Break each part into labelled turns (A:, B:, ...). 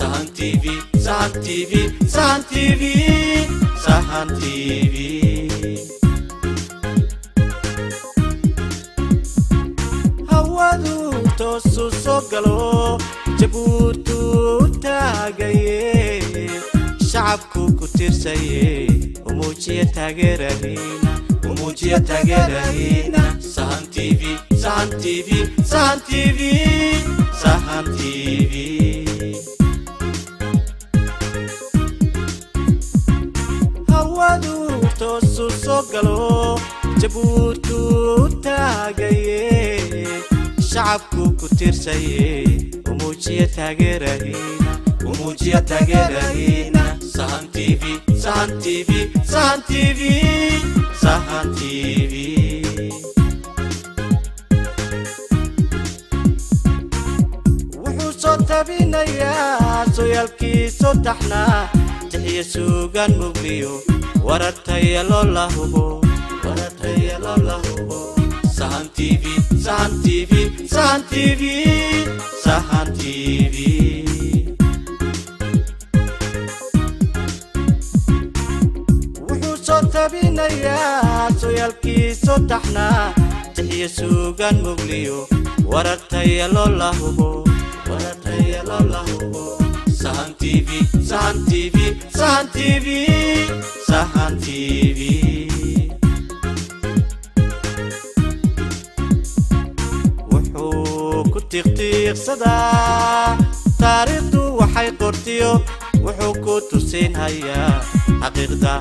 A: Sahan TV, Sahan TV, Sahan TV, Sahan TV. Soo galo, jabuutu taagaye, shacabku ku tirsaye, umuujiya taageerahina, umuujiya taageerahina. Sahan TV, Sahan TV, Sahan TV, Sahan TV. hawadu toosu soo galo jabuutu taagaye shacabku ku tirsaye umuujiya tabinayaa sooyaalkiisoo taxnaa. Tixiya suugaan mugliyo warataya loo la hubo sahan tv sahan tv sahan tv sahan tv wuxuu soo tabinayaa sooyaalkiisoo taxnaa tixiya suugaan mugliyo warataya loo la hubo warataya loo la hubo. Sahan tv sahan tv sahan tv sahan tv tiiqtiiqsadaa taariikhdu waxay qortiyo wuxuu ku tusinhayaa. Xaqiiqda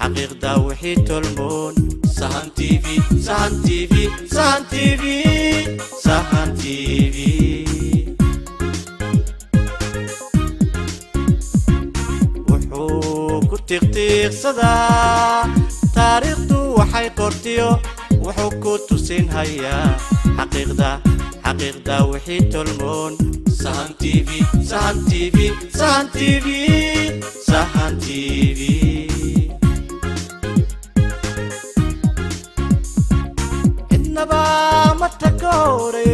A: xaqiiqda wixii tolmoon. Sahan tv sahan tv sahan tv sahan tv wuxuu ku tiiqtiiqsadaa taariikhdu waxay qortiyo wuxuu ku tusinhayaa. Xaqiiqda xaqiiqda wixii tolmoon. Sahan tv sahan tv sahan tv sahan tv cidnaba ma takoore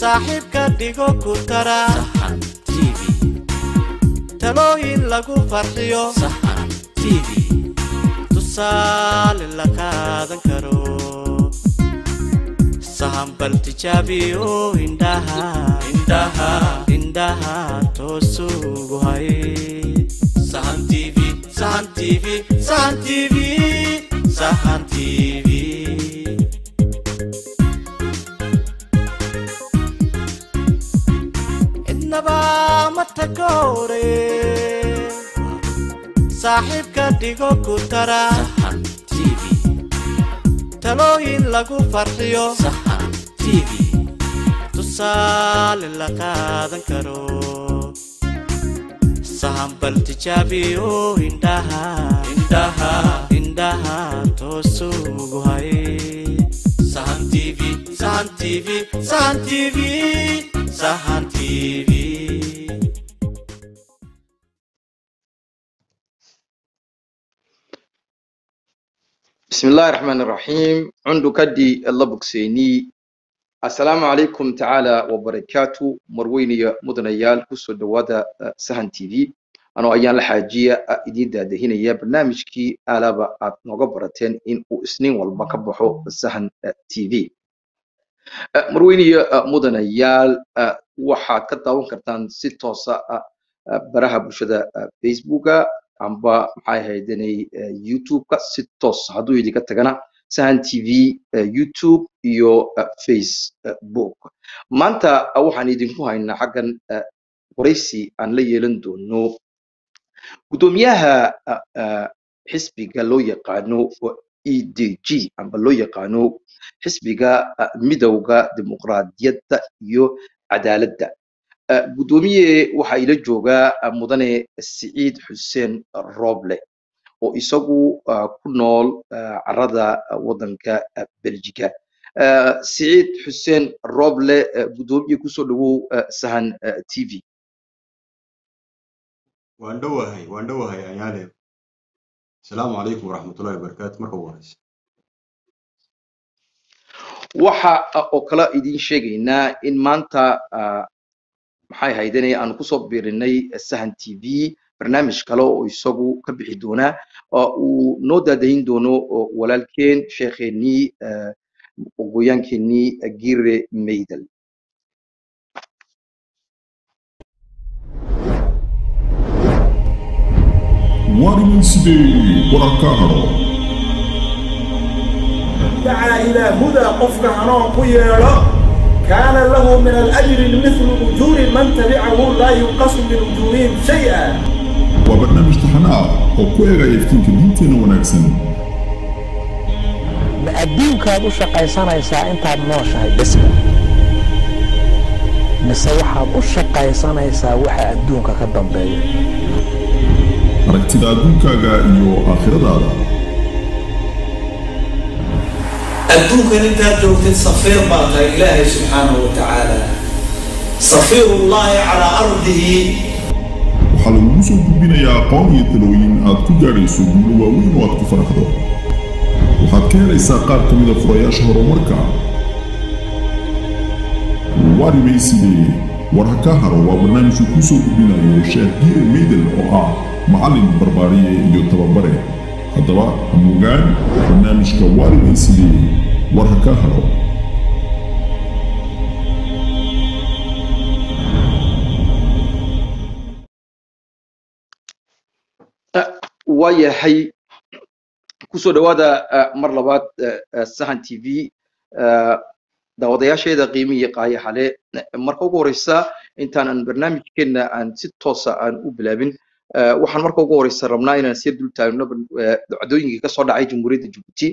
A: saaxiibka dhigo ku tara. Sahan tv talooyin lagu farxiyo. Sahan tv tusaale la qaadan karo sahan bal tijaabiyo indhaha indhaha toosugu hay cidnaba ma takoore saaxiibka dhigo ku tara talooyin lagu farxiyo. Tusaale la qaadan karo. Sahan bal tijaabiyo indhaha. Indhaha. Indhaha toosugu hay. Sahan tv bismillahi raxmaan raxiim cundhukadhii
B: la bogseynii assalaamu calaykum tacaala wabarakaatu marweyniya mudanayaal ku soo dhawaada eh, sahan t v. Anoo ayaan la xaajiya eh, idiin daadahinaya barnaamijkii alaaba aad nooga barateen in uu isniin walba ka baxo sahan eh, t v. Marweyniya mudanayaal waxaad ka daawan kartaan si toosa baraha bulshada facebooka amba maxay haydanay youtube-ka si toos hadduu idinka tagana sahan t v youtube iyo facebook. Maanta waxaan idinku haynaa xaggan waraysi aan la yeelan doono guddoomiyaha xisbiga loo yaqaano e d g amba loo yaqaano xisbiga midowga dimuqraadiyadda iyo cadaaladda guddoomiye waxaa ila joogaa mudane siciid xuseen rooble oo isagu ku nool carada waddanka belgica siciid xuseen roble guddoomiye ku soo dhawow sahan t v.
C: Waan dhowahay waan dhowahay ayaale asalaamu calaykum waraxmatullahi wabarakaatu marka ugu horeysa
B: waxa oo kale idiin sheegaynaa in maanta maxay haydane aanu kusoo biirinay sahan t v barnaamij kale oo isagu ka bixi doonaa oo uu noo daadahin doono walaalkeen sheekheenii ogoyaankeenii gire maydel
D: warigan sidee wararka haro
E: دعا إلى هدى قفك هنون قيرا kaana lahu min alajri mithlu ujuuri man tabicahu laa yunqasu min ujuurihim shay-a
D: waa barnaamij taxana ah oo ku eegaya iftiinka diinteena wanaagsan
F: ma adduunkaad u shaqaysanaysaa intaad nooshahay bes mise waxaad u shaqaysanaysaa waxa adduunka ka dambeeya
D: aragtida adduunkaaga iyo aakhiradaada
G: adduunkan intaad joogtid safiir baa tahay ilaahay subxaanahu wa tacaala safiirullaahi calaa ardihi
D: waxaa lagugu soo gudbinayaa aqoon iyo talooyin aad ku gaadhayso guulo waaweyn oo aad ku faraxdo waxaad ka helaysaa qaar ka mida furayaasha horumarka waribay sidee war ha ka haro waa barnaamijku haddaba hamugaan barnaamijka waribay sidee war ha ka haro
B: waayahay ku soo dhawaada mar labaad sahan t v daawadayaasheeda qiimihii qaaya hale marka ugu horeysa intaanan barnaamijkeena aan si toosa aan u bilaabin waxaan marka ugu horeysa rabnaa inaan sii dul taagno dacdooyinkii ka soo dhacay jamhuuriyadda jabuuti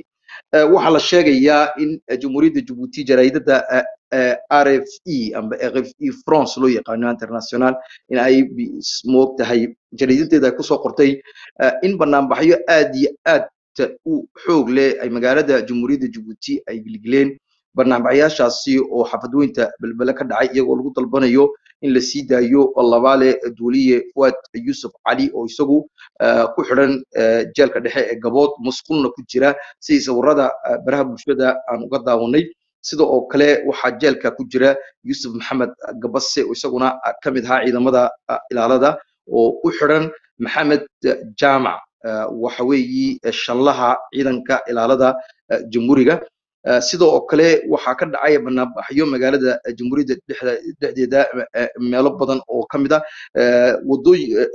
B: waxaa la sheegayaa in jamhuuriyadda jabuuti jaraidada r f e amba f e france loo yaqaano international in ay moog tahay jariidadeeda ku soo qortay. In banaanbaxyo aad iyo aad u xoog leh ay magaalada jamhuuriyadda jabuuti ay gilgileen. Banaanbaxyaashaasi oo xafadweynta belbele ka dhacay iyagoo lagu dalbanayo in la sii daayo labaale duuliye fuad yusuf cali oo isagu ku xidhan jeelka dhexe ee gabood musqulna ku jira. Sidii sawirada baraha bulshada aan uga daawanay sida oo kale waxaa jeelka ku jira yusuf maxamed gabase oo isaguna ka mid ahaa ciidamada ilaalada oo u xidhan maxamed jaamac waxa weeyi shallaha ciidanka ilaalada jamhuuriga sida oo kale waxaa ka dhacaya banaanbaxyo magaalada jamhuuriyadda dhexdeeda meelo badan oo ka mid a wadooyin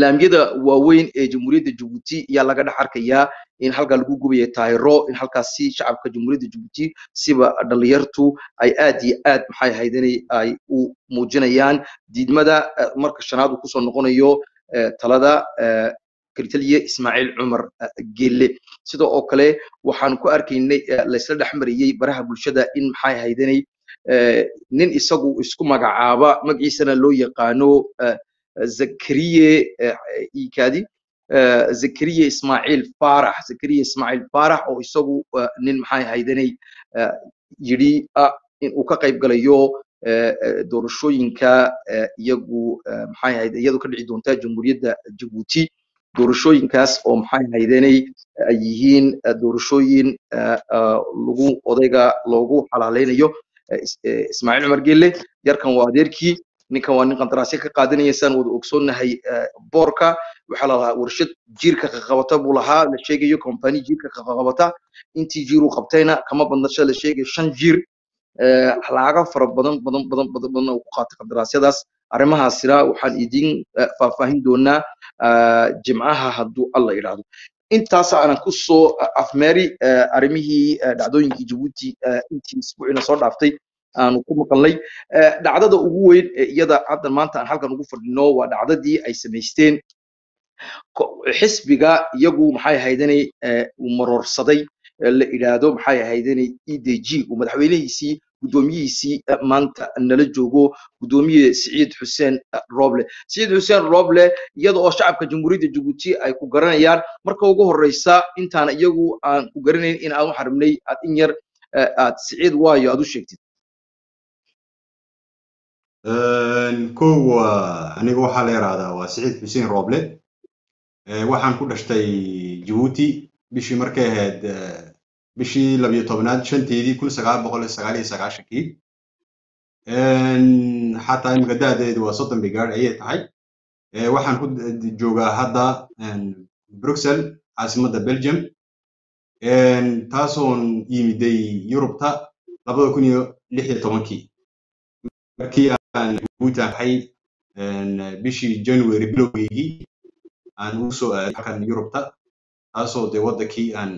B: laamiyada waaweyn ee jamhuuriyadda jabuuti ayaa laga dhex arkayaa in halkaa lagu gubaya taayiro in halkaasi shacabka jamhuuriyadda jabuuti siba dhalinyartu ay aad iyo aad maxay haydanay ay u muujinayaan diidmada marka shanaad uu ku soo noqonayo talada kalitaliye ismaaciil cumar gelle. Sida oo kale waxaan ku arkaynay laysla dhex mariyey baraha bulshada in maxay haydanay nin isagu isku magacaaba magaciisana loo yaqaano zakariye ikadi zakariye ismaaciil farax zakariye ismaaciil farax oo isagu nin maxay haydanay yidhi in uu ka qayb galayo doorashooyinka iyagu maxay ahayd iyadu ka dhici doonta jamhuuriyadda jabuuti doorashooyinkaas oo maxay haydanay ay yihiin doorashooyin lagu odayga loogu xalaaleynayo ismaaciil cumar gelle yarkan waa adeerkii ninkan waa nin qandaraasyo ka qaadanaya saan wada ogsoonnahay boorka waxaa la lahaa warshad jiirka qaqabata buu lahaa la sheegayo company jiirka qaqabata intii jiir uu qabtayna kama badnasha la sheegayo shan jiir laaga fara badan badan badan badan badan uu ku qaatay qandaraasyadaas arrimahaasina waxaan idin faahfaahin doonaa jimcaha hadduu alla yidhaahdo. Intaas aanan ku soo afmeeri arrimihii dhacdooyinkii jabuuti intii isbuucina soo dhaaftay aanu ku maqalnay. Dhacdada ugu weyn iyada hadda maanta aan halkan ugu fadhino waa dhacdadii ay samaysteen. Xisbiga iyagu maxay ahaydanay uu la idhaahdo maxay ahaydanay e d g uu madaxweynihiisii guddoomiyihiisii eh, maanta nala joogo guddoomiye siciid xuseen eh, rooble siciid xuseen rooble iyada oo shacabka jamhuuriyadda jabuuti ay ku garanayaan marka ugu horeysa intaan iyagu aan ku garanayn in aan u xaribnay aad in yar eh, aad siciid waayo aad u sheegtid.
C: Kow aniga waxaa la yidhaahdaa waa siciid xuseen rooble Eh, waxaan ku dhashtay jabuuti bishii markay ahayd bishii labiyo tobnaad shanteedii kun sagaal boqol iyo sagaal iyo sagaashankii xataa imika da'deedu waa soddon bigaadh ayay tahay waxaan ku joogaa hadda en, bruxelles caasimadda belgium taasoon yimiday yurubta labada kun iyo lix iyo tobankii markii aan en, bishii january bilowgeygii aan ugu soo aaday halkan yurubta taasoo dee waddankii aan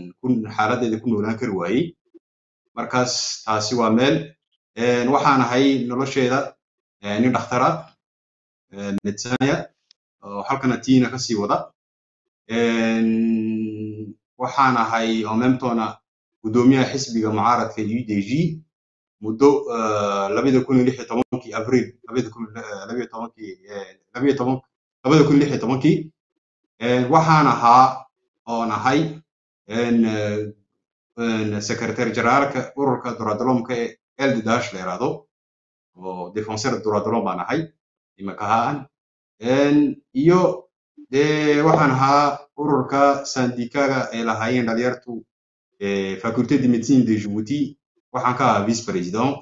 C: xaaladeeda ku noolaan kari waayey. Markaas taasi waa meel waxaan ahay nolosheeda nin dhakhtara medsania oo halkana tiina ka sii wada. Waxaan ahay oo memtona guddoomiyaha xisbiga mucaaradka udg muddo eh, labada kun iyo lix iyo tobankii abriil labada kun lix iyo tobankii. Waxaan ahaa oon ahay en, eh, en, secretary generaalka ururka duradalomka ee eldidash la yiraahdo oo defenseur duradalom baan ahay imika ahaan. En, iyo dee waxaan ahaa ururka sandikaga ay lahaayeen dhalinyartu faculté de médecine de djibouti. Waxaan ka ahaa vice president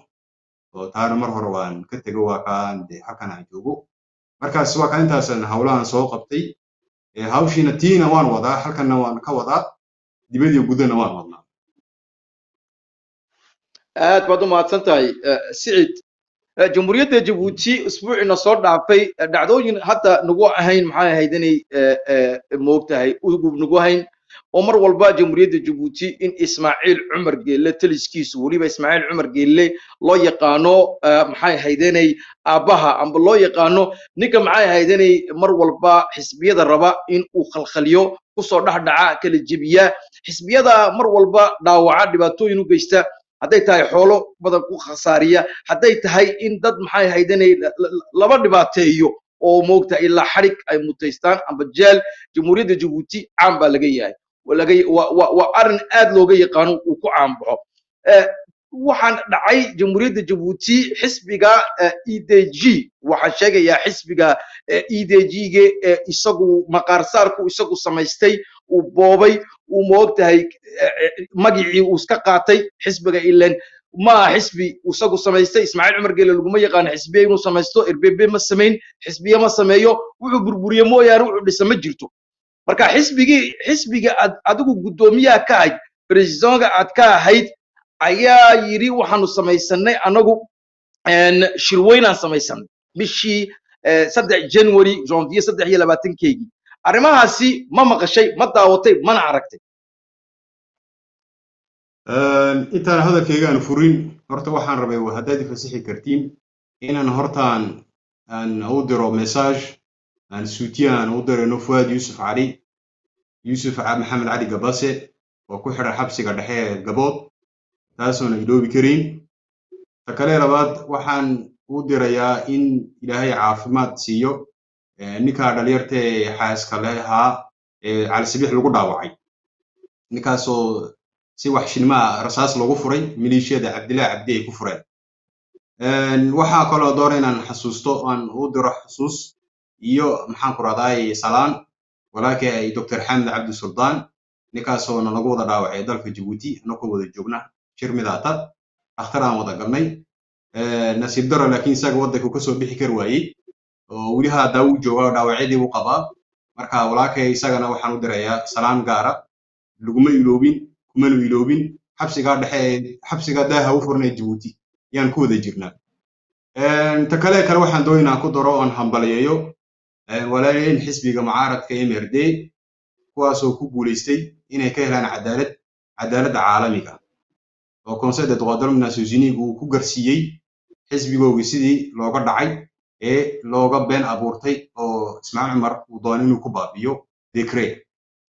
C: oo taana mar hore waan ka tego waa kaan dee halkan aan joogo. Markaas waa kaa intaasan howlahan soo qabtay hawshiina tiina waan wadaa halkanna waan ka wadaa dibadiyo gudana waan wadnaa.
B: Aad baad u mahadsan tahay sicid. Jamhuuriyadda jabuuti usbuuciina soo dhaafay dhacdooyin hadda nagu ahayn maxay ahayd inay moogtahay nagu hayn oo mar walba jamhuuriyadda jabuuti in ismaaciil cumar geelle taliskiisu weliba ismaaciil cumar geelle loo yaqaano eh, maxay ahayd inay aabbaha amba loo yaqaano ninka maxay ahayd inay mar walba xisbiyada raba in uu khalkhaliyo ku soo dhexdhaca kala jebiya. Xisbiyada mar walba dhaawaca dhibaatooyin u geysta. Hadday tahay xoolo badan ku khasaariya. Hadday tahay in dad maxay la- laba dhibaateeyo oo moogta ilaa xarig ay mutaystaan amba jeel jamhuuriyadda jabuuti caan baa laga yahay Waa arrin aad looga yaqaano uu ku caanbaxo. Eh, waxaan dhacay jamhuuriyadda jabuuti xisbiga e d g. Waxaan sheegayaa xisbiga e d g-ga ee isagu maqaarsaarku isagu samaystay uu boobay uu moogtahay magicii uu iska qaatay xisbiga ilen ma aha xisbi isagu samaystay ismaaciil cumar geele laguma yaqaano xisbiya inuu samaysto erbebe ma samayn xisbiya ma sameeyo wuxuu burburiye mooyaane wuxuu dhisa ma jirto marka xisbigii xisbiga aad adigu guddoomiyaha ka ahayd presidonga aad ka ahayd ayaa yidhi waxaanu samaysanay anagu shirweynaan samaysanay bishii eh, saddex january janvier saddex iyo labaatankeygii arrimahaasi ma maqashay ma daawatay mana aragtay.
C: Intaan hadalkayga aan furin horta waxaan rabay haddaad i kartiin inaan hortaan aan u diro message aan suutiya u dirayno fuaad yuusuf cali yuusuf maxamed cali gabase oo ku xidhan xabsiga dhexe ee gabood taasoona iloobi karin ta kale labaad waxaan u dirayaa in ilaahay caafimaad siiyo ninkaa dhalinyarta ee xaaska lehaa ee calisabix lagu dhaawacay ninkaasoo si waxshinimo ah rasaas loogu furay maleeshiyada cabdillahi cabdi ay ku fureen Een, waxaa kaloo doona inaan xasuusto aan u diro xusuus iyo maxaan ku rahdaay salaan walaalkay ay dr xamed cabdi suldaan ninkaasoo na lagu wada dhaawacay dalka jabuuti anakoo wada joogna shir midaata dhakhtar aan wada galnay. Nasiib daro laakiin isaga waddanka ka soo bixi kari waayey oo weli haddaa uu joogaa dhaawacyadii buu qabaa. Marka walaalkay isagana waxaan u dirayaa salaan gaara laguma iloobin kumanu iloobin. Xabsigaa dhexe xabsigaa daaha u furnay jabuuti yaan ku wada jirnaa. Ta kale kale waxaan doonaa inaan ku daro oon hambaliyeeyo een, walaalyayn xisbiga mucaaradka mrd kuwaasoo ku guulaystay inay ka helaan cadaalad cadaaladda caalamiga oo conseil de droit de l'homme nations unies uu ku garsiiyey xisbigoogii sidii looga dhacay ee looga been abuurtay oo ismaaciil cumar uu doonay inuu ku baabiyo decree.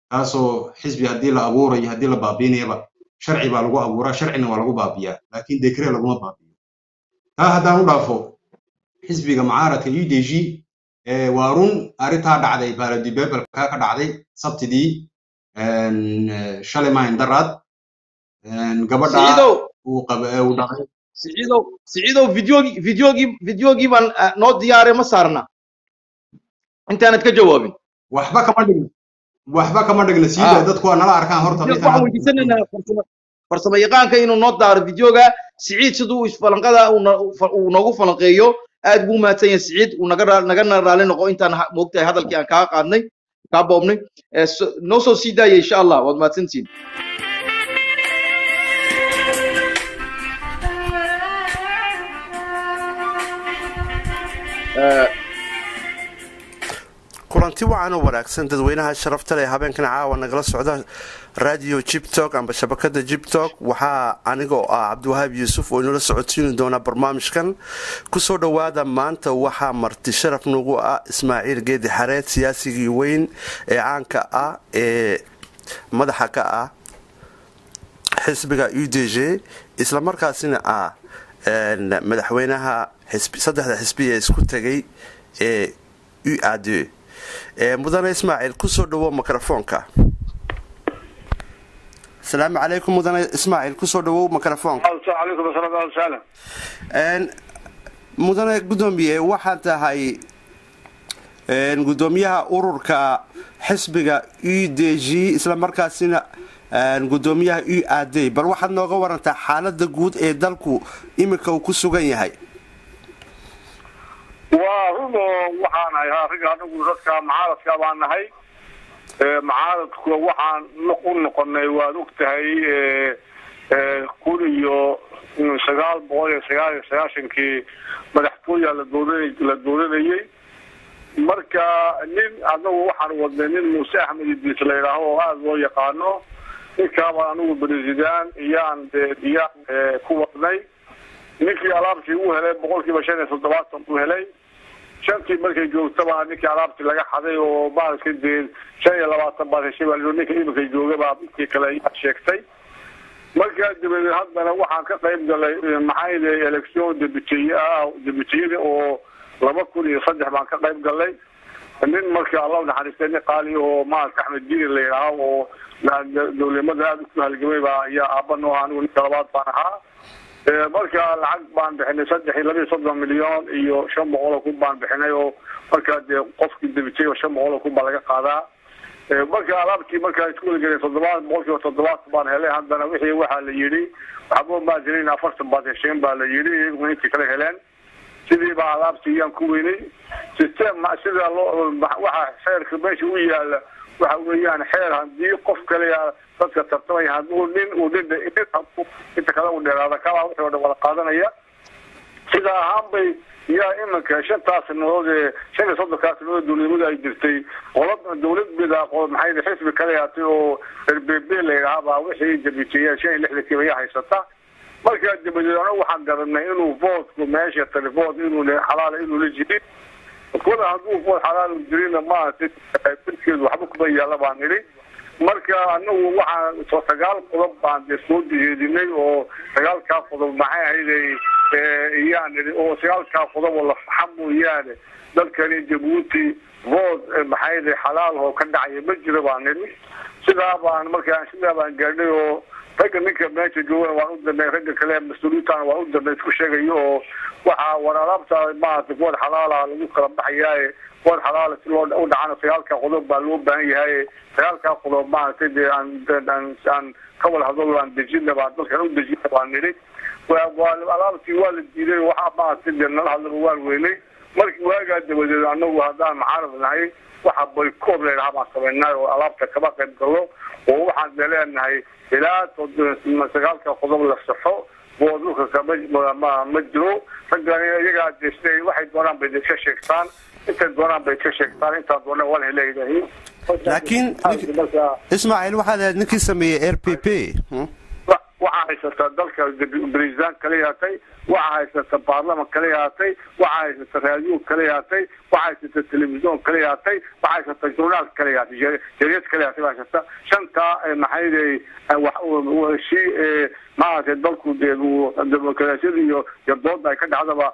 C: Taasoo xisbi haddii la abuurayo haddii la baabiinayaba sharci baa lagu abuuraa sharcina waa lagu baabiyaa laakiin decree laguma baabiyo. Taa haddaan u dhaafo xisbiga mucaaradka u d g waa run arrintaa dhacday baaladibebelka ka dhacday sabtidii shalay maahin daraad gabadha uu qaba uu dhacay.
B: Siciidow siciidow videogii videogii videogii baan ah, noo diyaare ma saarna. Intaanad ka jawaabin.
C: Waxba kama dhigna. Waxba kama dhigna. Siida
B: Ah.
C: dadku waa nala arkaan horta
B: waxaan
C: hadda-
B: weydiisanaynaa farsamo farsamo yaqaanka inuu noo daaro videoga. Siciid siduu isfalanqada uu noogu falanqeeyo aad buu mahadsan yahay siciid. Uu nagana raali noqo. Intaan ha- moogtahay hadalkii aan kaa qaadnay kaa boobnay. Eh, noo soo sii daaya insha allah waad mahadsantihiin Eh,
H: kulanti wacan wanaagsan dadweynaha sharafta leh habeenkan caawa nagala socda radio jibtok amba shabakada jibtok waxaa aniga ah cabdiwahaab yuusuf oo inoola socodsiini doona barnaamijkan. Kusoo dhowaada maanta waxaa marti sharaf nagu ah ismaaciil geedi xareed siyaasigii weyn ee caanka ah ee madaxa ka ah xisbiga u d g islamarkaasina ah een, madaxweynaha saddexda xisbi ee isku tegay ee u a d ee mudane ismaaciil ku soo dhawo mikrofoonka asalaamu calaykum mudane ismaaciil ku soo dhawow mikrofoonka mudane guddoomiye waxaad tahay gudoomiyaha ururka xisbiga u d g islamarkaasina guddoomiyaha u a d. Bal waxaad nooga warantaa xaalada guud ee dalku iminka uu ku sugan yahay
I: waxaan ahay ragga anagu dadka mucaaradka baan nahay. Mucaaradku waxaan u noqonay waad og tahay kun iyo sagaal boqol iyo sagaal iyo sagaashankii madaxtooya la dooranay la dooranayey marka nin anagu waxaan wadnay nin muuse axmed idriis la yidhaaho oo aada loo yaqaano. Ninkaabaan anigu president iyaan dee iyaan ee, ku wadnay. Ninkii alaabtii uu helay boqolkiiba shan iyo toddobaatan uu helay shantii markay joogtaba ninkii alaabtii laga xaday oo maalka dee shan iyo labaatan baad heshay baa ninka iminka jooga baa midkii kale ayaa sheegtay. Markaa dabadeed haddana waxaan ka qayb galay maxaa yidhi election debutiye ah debutiyada oo laba kun iyo saddex baan ka qayb galay. Nin marka alla naxariistay nin qaali oo maarka axmed diiri la yidhaaho oo dowlimada aada ku halgamay baa ayaa aaba noo anigu ninka labaad baan ahaa marka lacag baan bixinay saddex iyo laba iyo soddon milyan iyo shan boqol oo kun baan bixinay oo markaa dee qofkii debitay oo shan boqol oo kun baa laga qaadaa. Marka alaabtii markaa isku weligelay toddobaad boqolkiiba toddobaad baan helay haddana wixii waxaa la yidhi waxba maa afartan baad hesheen baa la yidhi iyaguna intii kale heleen. Sidii baa alaabtii iyaan ku weynay. System ma- sida loo waxa xeerka meesha u yaalla waxa weeyaan xeer haddii qof kale yaa dadka tartamaya hadduu nin uu nin inta kale u dheeraada kalaa wixii dhan wada qaadanaya. Sida ahaan bay yaa iminka shantaas sanadood ee shan iyo soddonkaas sanadood dowladnimada ay jirtay qolad dowlad mida qol maxay xisbi kale yaatay oo rbb la yidhaha baa wixii debiteeyeen shan iyo lixdankii ayaa haysata. Markaa dabadeed anagu waxaan garanay inuu vootku meesha telefoon inuu xalaala inuu la jirin kuna hadduu voot xalaal jirina maaragtay dadkeedu waxba kuma yaalla baan nidhi marka anagu waxaan sagaal qodob baan dee soo jeedinay oo sagaalkaa qodob maxay ahayday iyaan nidhi oo sagaalkaa qodob oo la faxa mooyaane. Dalkani jabuuti voot maxay ahayday xalaal oo ka dhacaya ma jiro baan nidhi sidaa baan markaa sidaa baan gaadhay oo ragga ninka meesha joogana waan u dambeey ragga kale mas'uuliyiintan waan u dambeey isku sheegayo oo waxaa war alaabta maaragtay kuwad xalaala lagu kala baxayaaye kuwad xalaala si loo u dhacana sagaalka qodob baa loo baahan yahay. Sagaalkaa qodob maaragtay dee aan aan ka wada hadlo aan dejina baan dalkan u dejina baan nidhi. Alaabtii waa la diiday waxaa maaragtay dee nala hadlaba waan weynay markii waagaa dabadeed anagu haddaan macaarif nahay waxa boycott la yidhaha baan samaynay oo alaabta kama qayb gallo oo waxaan de leenahay ilaa sagaalka qodob la saxo oo dhulka kama ma jiro. Raggan iyagaa de siday waxay doonaan bay iska sheegtaan. Intay doonaan bay iska sheegtaan intaan doonaan waa leedahay
H: laakiin ismaaciil waxaad ahayd ninkii sameeyey r p p
I: waxaa haysataa dalka president kala yaatay waxa haysata baarlaman kala yaatay waxa haysata raadiyo kala yaatay waxa haysata telefisyon kala yaatay waxa haysata journaal kala yaatay jariyad kala yaatay baa haysata shantaa maxay shi maaragtay dalku dee demokrasiyada iyo iyo dooda ay ka dhacdaba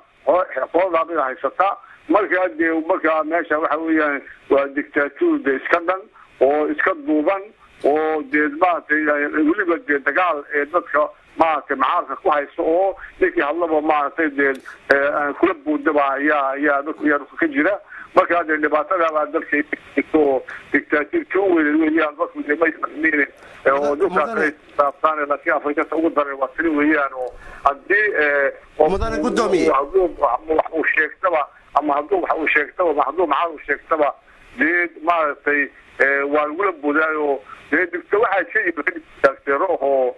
I: qolada mida haysata. Markaa dee markaa meesha waxa weeyaan waa dictatur de iska dhan oo iska duuban oo dee maaragtay weliba dee dagaal ee dadka maaragtay macaarka ku haysto oo ninkii hadlaba maaragtay dee kula buudaba ayaa ayaa ayaa dadku ka jira markaa dee dhibaatadabaa dalka oo dictaturka u weyn weeyaan dee may oo dhulkaas saabtaan laakiin afrikata ugu daray waa tani weeyaan oo haddii
H: mudane gudoomiye
I: wax uu sheegtaba ama hadduu wax uu sheegtaba hadduu maxaa uu sheegtaba dee maaragtay waa lagula boodaayo dee digto waxaa jiri oo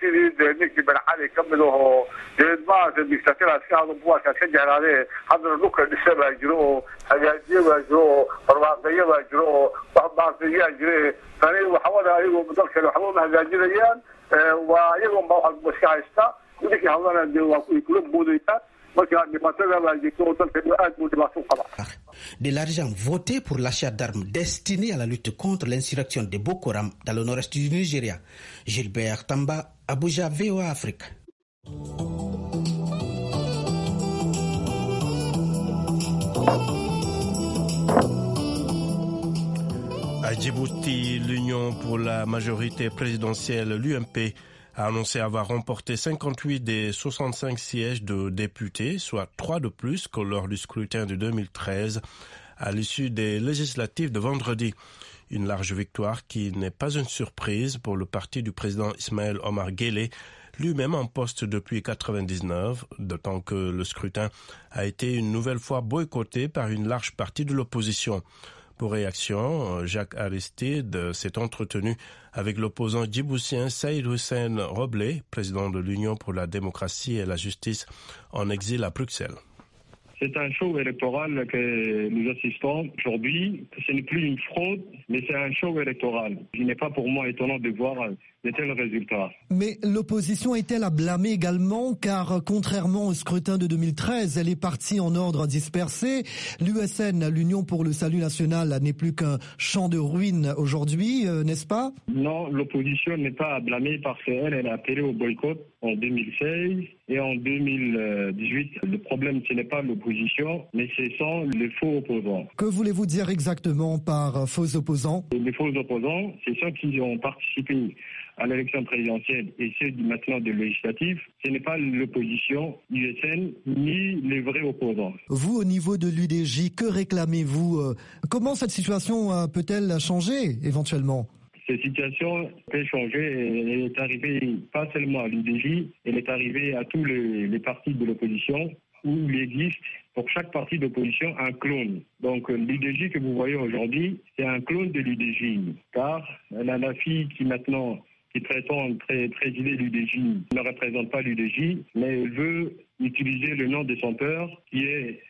I: sidii dee ninkii bencali ka mid ahoo dee maaragtay dictaturaas ka hado buwaarkaas ka jeclaadee haddana dhulka dhisa baa jiro oo hagaajiye baa jiro oo barwaaqeyo baa jiro oo wax maaragtay yaa jire tani waxawada ayagoo dalkani waxba uma hagaajinayaan waa iyagoon ba wax iska haysta ninkii hadlana dee waa kula boodayaan qaba
J: de l'argent voté pour l'achat d'armes destinées à la lutte contre l'insurrection de Boko Haram dans le nord-est du Nigeria. Gilbert Tamba, Abuja, VOA Afrique.
K: À Djibouti, l'Union pour la majorité présidentielle, l'UMP, a annoncé avoir remporté 58 des 65 sièges de députés, soit trois de plus que lors du scrutin de 2013 à l'issue des législatives de vendredi. Une large victoire qui n'est pas une surprise pour le parti du président Ismaël Omar Guelleh, lui-même en poste depuis 1999, d'autant que le scrutin a été une nouvelle fois boycotté par une large partie de l'opposition. Pour réaction, Jacques Aristide s'est entretenu avec l'opposant djiboutien Saïd Hussein Roblé, président de l'Union pour la démocratie et la justice en exil à Bruxelles.
L: C'est un show électoral que nous assistons aujourd'hui. Ce n'est plus une fraude, mais c'est un show électoral. Il n'est pas pour moi étonnant de voir de tels résultats.
M: Mais l'opposition est-elle à blâmer également? Car contrairement au scrutin de 2013, elle est partie en ordre dispersé. L'USN, l'Union pour le salut national, n'est plus qu'un champ de ruines aujourd'hui, euh, n'est-ce pas?
L: Non, l'opposition n'est pas à blâmer parce qu'elle elle a appelé au boycott en 2016 et en 2018. Le problème, ce n'est pas l'opposition, mais ce sont les faux opposants.
M: Que voulez-vous dire exactement par faux opposants?
L: Les faux opposants, c'est ceux qui ont participé à l'élection présidentielle et ceux maintenant de législatif, ce n'est pas l'opposition USN ni les vrais opposants.
M: Vous, au niveau de l'UDJ, que réclamez-vous Comment cette situation peut-elle changer éventuellement?
L: Cette situation peut changer. Elle est arrivée pas seulement à l'UDJ, elle est arrivée à tous les, les partis de l'opposition où il existe pour chaque parti d'opposition un clone. Donc l'UDJ que vous voyez aujourd'hui, c'est un clone de l'UDJ, car la, la fille qui maintenant qui prétend très présider l'UDJ ne représente pas l'UDJ, mais elle veut utiliser le nom de son père qui est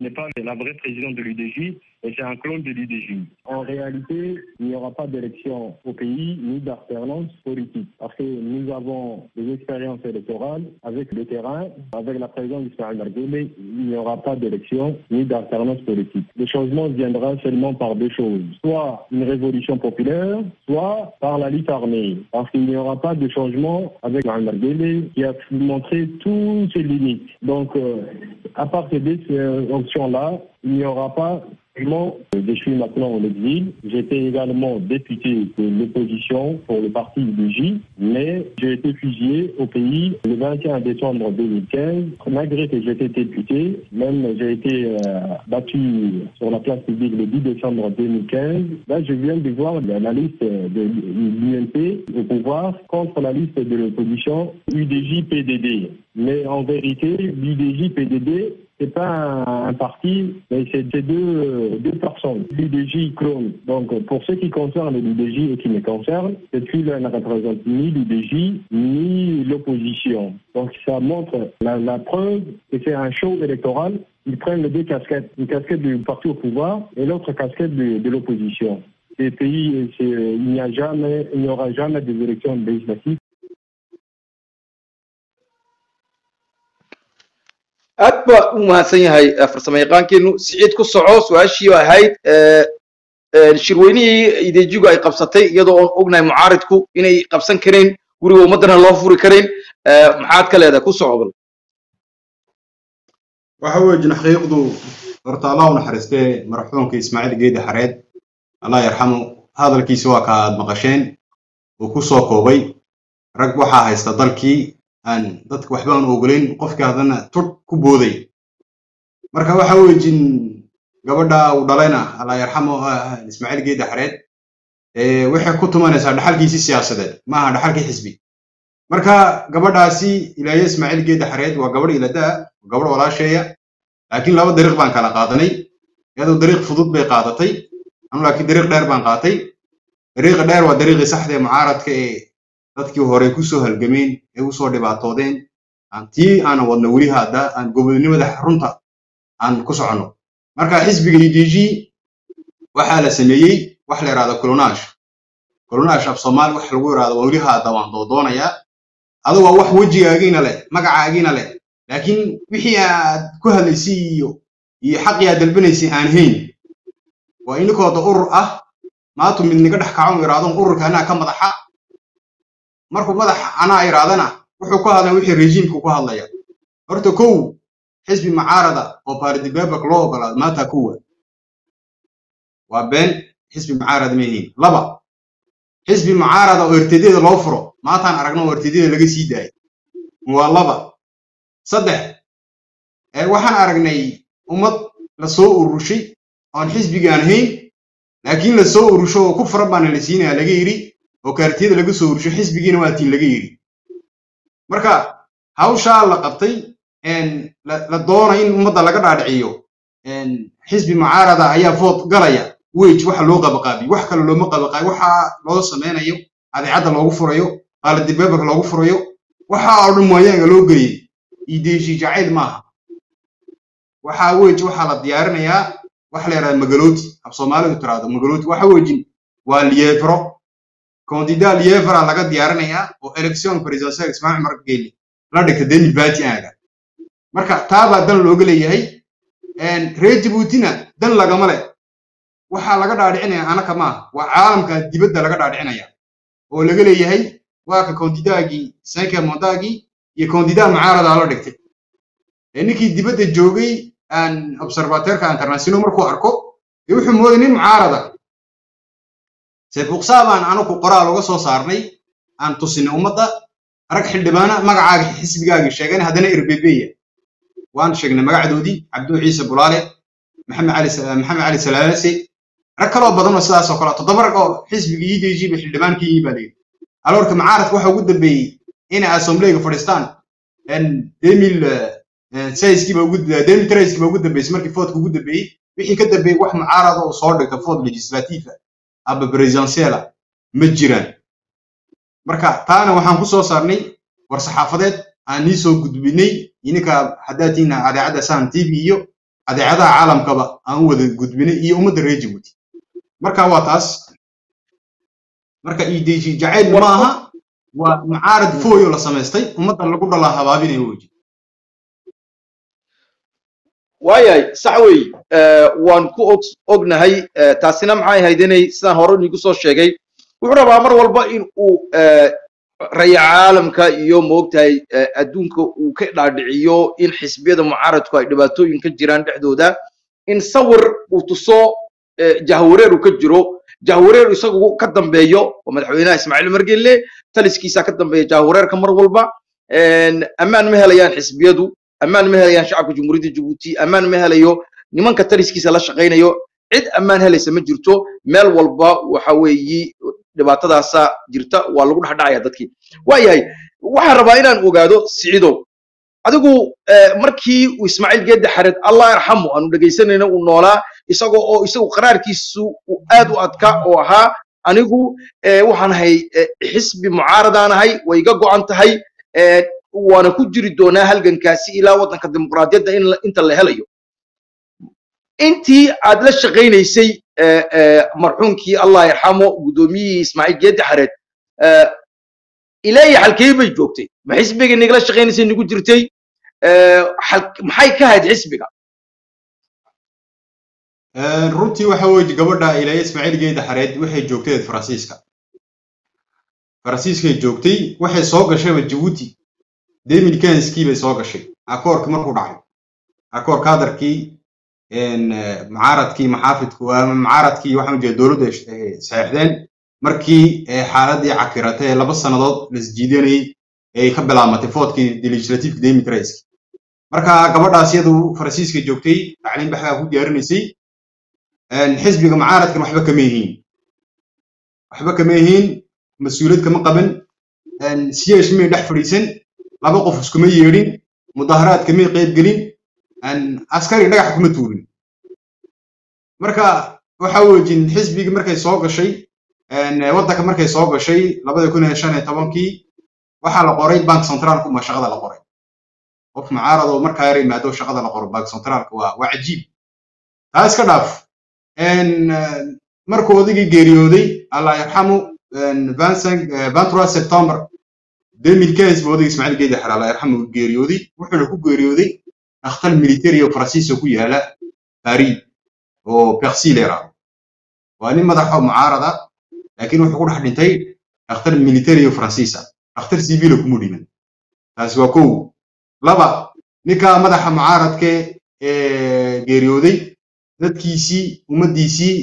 L: n'est pas la vraie présidente de l'UDJ, et c'est un clone de l'UDJ. En réalité, il n'y aura pas d'élection au pays ni d'alternance politique, parce que nous avons des expériences électorales avec le terrain, avec la présence d'Ismaël mais il n'y aura pas d'élection ni d'alternance politique. Le changement viendra seulement par deux choses, soit une révolution populaire, soit par la lutte armée, parce qu'il n'y aura pas de changement avec Ismaël qui a montré toutes ses limites. Donc, euh, à part ces deux options-là, il n'y aura pas je suis maintenant en exil. J'étais également député de l'opposition pour le parti UDJ, mais j'ai été fusillé au pays le 21 décembre 2015. Malgré que j'étais député, même j'ai été euh, battu sur la place publique le 10 décembre 2015. Là, je viens de voir la liste de l'UNP au pouvoir contre la liste de l'opposition UDJ-PDD. Mais en vérité, l'UDJ-PDD c'est pas un, parti, mais c'est deux, deux personnes. L'UDJ clone. Donc, pour ce qui concerne l'UDJ et qui me concerne, cette fille ne représente ni l'UDJ ni l'opposition. Donc, ça montre la, preuve que c'est un show électoral. Ils prennent les deux casquettes, une casquette du parti au pouvoir et l'autre casquette de, l'opposition. Ces pays, il n'y a jamais, il n'y aura jamais des élections législatives
B: aad baa u mahadsan yahay eh, farsamo yaqaankeenu. Siciid ku soco su'aashii ahayd eh, eh, shirweynihii ideejigu ay qabsatay iyadoo oon ognahay mucaaridku inay qabsan kareen guriga ummaddana loo furi karayn eh, maxaad ka leedahay? Ku soco bal.
C: Waxa weeye xaqiiqdu horta allah u naxariistee marxuumka ismaaciil geedi xareed allah yarxamu hadalkiisi waa ka aad maqasheen uu ku soo koobay. Rag waxaa haysta dalkii dadka waxba aan ogolayn qofkii haddana tudh ku booday. Marka waxa weeye jin gabadha uu dhalayna allah yarxamu ah, ismaaciil geedi xareed ee waxay ku tumanaysaa dhaxalkiisii siyaasadeed maaha dhaxalkii xisbi. Marka gabadhaasi ilaaye ismaaciil geedi xareed waa gabadh iladaa gabadh walaasheeya laakiin laba dariiq baan kala qaadanay. Iyadoo dariiq fudud bay qaadatay anu laakiin dariiq dheer baan qaatay. Dariiqa dheer waa dariiqii saxda mucaaradka ee dadkii hore ku soo halgameen ee u soo dhibaatoodeen tii aanan wadno weli hadda aan gobonimada runta aan ku soconno marka xisbiga udg waxaa la sameeyey wax la yidhahdo colonage colonage af soomaali wax lagu yidhahdo weli hadda waan doodoonayaa adigu waa wax wejigaagiina leh magacaagiina leh. Laakiin wixii aad ku hadlaysay iyo iyo xaqii aad dalbanaysay aan hayn waa inikooda urur ah. Maatu mid niga dhex kaco iraadon ururka anaa ka madaxa markuu madax anaa iraadana wuxuu ku hadlaya wixii rejiimku ku hadlaya. Horta kow xisbi mucaarada oo baardibaabak loo ogolaado maanta kuwa? Waa been xisbi mucaarada ma yihiin. Laba xisbi mucaarada oo ertadeeda loo furo maantaan aragno oo ertadeeda laga sii daayay waa laba. Saddex waxaan aragnay ummad la soo urushay oon xisbigaan hayn laakiin la soo urusho oo ku fara baana la siinaya laga yidhi oo kaartiyada laga soo urusho xisbigiina waa tiin laga yidhi. Marka hawshaa la qabtay la la doona in ummadda laga dhaadhiciyo xisbi mucaarada ayaa vood galaya. Wej waxa loo qabaqaabiyo wax kale looma qabaqaabiyo waxa loo sameynayo adeecadda loogu furayo qaaladibaabak loogu furayo waxa oo dhan mooyaanga loo geliyey ideeshi jacayl maaha. Waxaa wej waxaa la diyaarinayaa waxa la yidhahda magalooti af soomaalidu tiraahdo magalooti waxa wejin waa lievro kondida lievra laga diyaarinayaa oo election presidential ismaaciil cumar geeli la dhigta deni bati aaga marka taabaa dan looga leeyahay reer jabuutina dan lagama leh waxaa laga dhaadhicinaya anaka maaha waa caalamka dibadda laga dhaadhicinaya oo laga leeyahay waa ka kondidaagii sanke mondagii iyo kondidaa mucaarada la dhigtay ninkii dibadda joogay aan observateurka international markuu arko wuxuu mooday nin mucaarada seebuuqsaa baan anaku qoraal uga soo saarnay. Aan tusinay ummadda. Rag xildhibaana magacaaga xisbigaaga sheegan haddana erbebeya waan sheegnay magacdoodii cabduu ciise bulaale maxamed cali salaalase rag kaloo badan oo sidaas oo kale toddoba rag oo xisbiga udg ba xildhibaankii yihiin baa layidhi aloorka mucaaradka waxa ugu dambeeyey inay assemblyga fadhiistaan demil sayskiiba ugu demil trayskiiba ugu dambeysay markii foodka ugu dambeeyey. Wixii ka dambeeyey wax mucaarada oo soo dhigta food legislative aba presidentiala ma jiraan? Marka taana waxaan ku soo saarnay war saxaafadeed. Aan nii soo gudbinay. Ininka haddaad tihiin adeecadda sahan tv iyo adeecadaha caalamkaba aan u wada gudbinay iyo ummadda reer jabuuti marka waa taas. Marka idg jacayl maaha. waa mucaarad fooyo la samaystay. Ummadda lagu dhalaa habaabinayo weji
B: waayahay sax wey waan ku og ognahay taasina maxay ahayd inay sidaan hore nigu soo sheegay. Wuxuu rabaa mar walba in uu raya caalamka iyo moogtahay adduunka uu ka dhaadhiciyo in xisbiyada mucaaradku ay dhibaatooyin ka jiraan dhexdooda. In sawir uu tuso jahwareer uu ka jiro. Jahwareer isagu ka dambeeyo oo madaxweynaha ismaaciil umar gelle taliskiisa ka dambeeya jahwareerka mar walba. Ammaan ma helayaan xisbiyadu ammaan ma helayaan shacabka jumhuuriyadda jabuuti? Ammaan ma helayo? Nimanka taliskiisa la shaqaynayo? Cid ammaan helaysa ma jirto? Meel walba waxa weeyi dhibaatadaasa jirta waa lagu dhexdhacaya dadkii. Waayahay waxaan rabaa inaan ogaado siciidow adigu markii uu ismaaciil geedde xareed allah yarxamu aanu dhegaysanayna uu noolaa isagoo oo isagu qaraarkiisu aad u adka oo ahaa anigu waxaan ahay xisbi mucaaradaan ahay way iga go'an tahay waana ku jiri doonaa halgankaasi ilaa waddanka dimuqraadiyadda inta la helayo. Intii aad la shaqaynaysay marxuumkii allah yarxamo guddoomiyihii ismaaciil geedde xareed ilaahi xalkey bay joogtay. Ma xisbigii nigala shaqaynaysay nigu jirtay? Maxay ka hayd xisbiga?
C: Runtii waxa weeye gabadha ilaahay ismaaciil geeda xareed waxay joogtay faransiiska. Faransiiskay joogtay waxay soo gashayba jabuuti demilkanskii bay soo gashay. Akoorkii markuu dhacay akoorka hadarkii mucaaradkii maxaafidku mucaaradkii waxaan ujeeda dowladdu ay saxeexdeen markii xaaladii cakiratay ee laba sannadood lasjiidanayay ay ka bilaamatay foodkii legislativeka democratski marka gabadhaas iyadu faransiiska joogtay tacliin baxdaa ku diyaarinaysay xisbiga mucaaradkan waxba kama yihiin. Waxba kama yihiin mas'uuliyad kama qaban siyeesh may dhex fadhiisan laba qof iskuma yeedhin mudaharaad kamay qaybgelin askari dhagax kuma tuurin marka waxa wejin xisbigii markay soo gashay waddanka markay soo gashay labada kun iyo shan iyo tobankii waxaa la qoray bank centraalku ma shaqada la qoray qof mucaarad oo markaa yar yimaado shaqada la qoro bank centraalka waa waa cajiib taa iska dhaaf markuu odaygii geeriyooday allah yarxamu ventura september demilkens buu odayga ismaaciil geedi xare allah yarxamu geeriyooday wuxuuna ku geeriyooday dhakhtar military oo ku yaalla paris oo persi leera waa nin madax oo mucaarada laakiin wuxuu ku dhex dhintay dhakhtar military oo faransiisa dhakhtar civil kuma dhiman taasi waa kow. Laba ninka madaxa mucaaradke ee geeriyooday dadkiisii ummaddiisii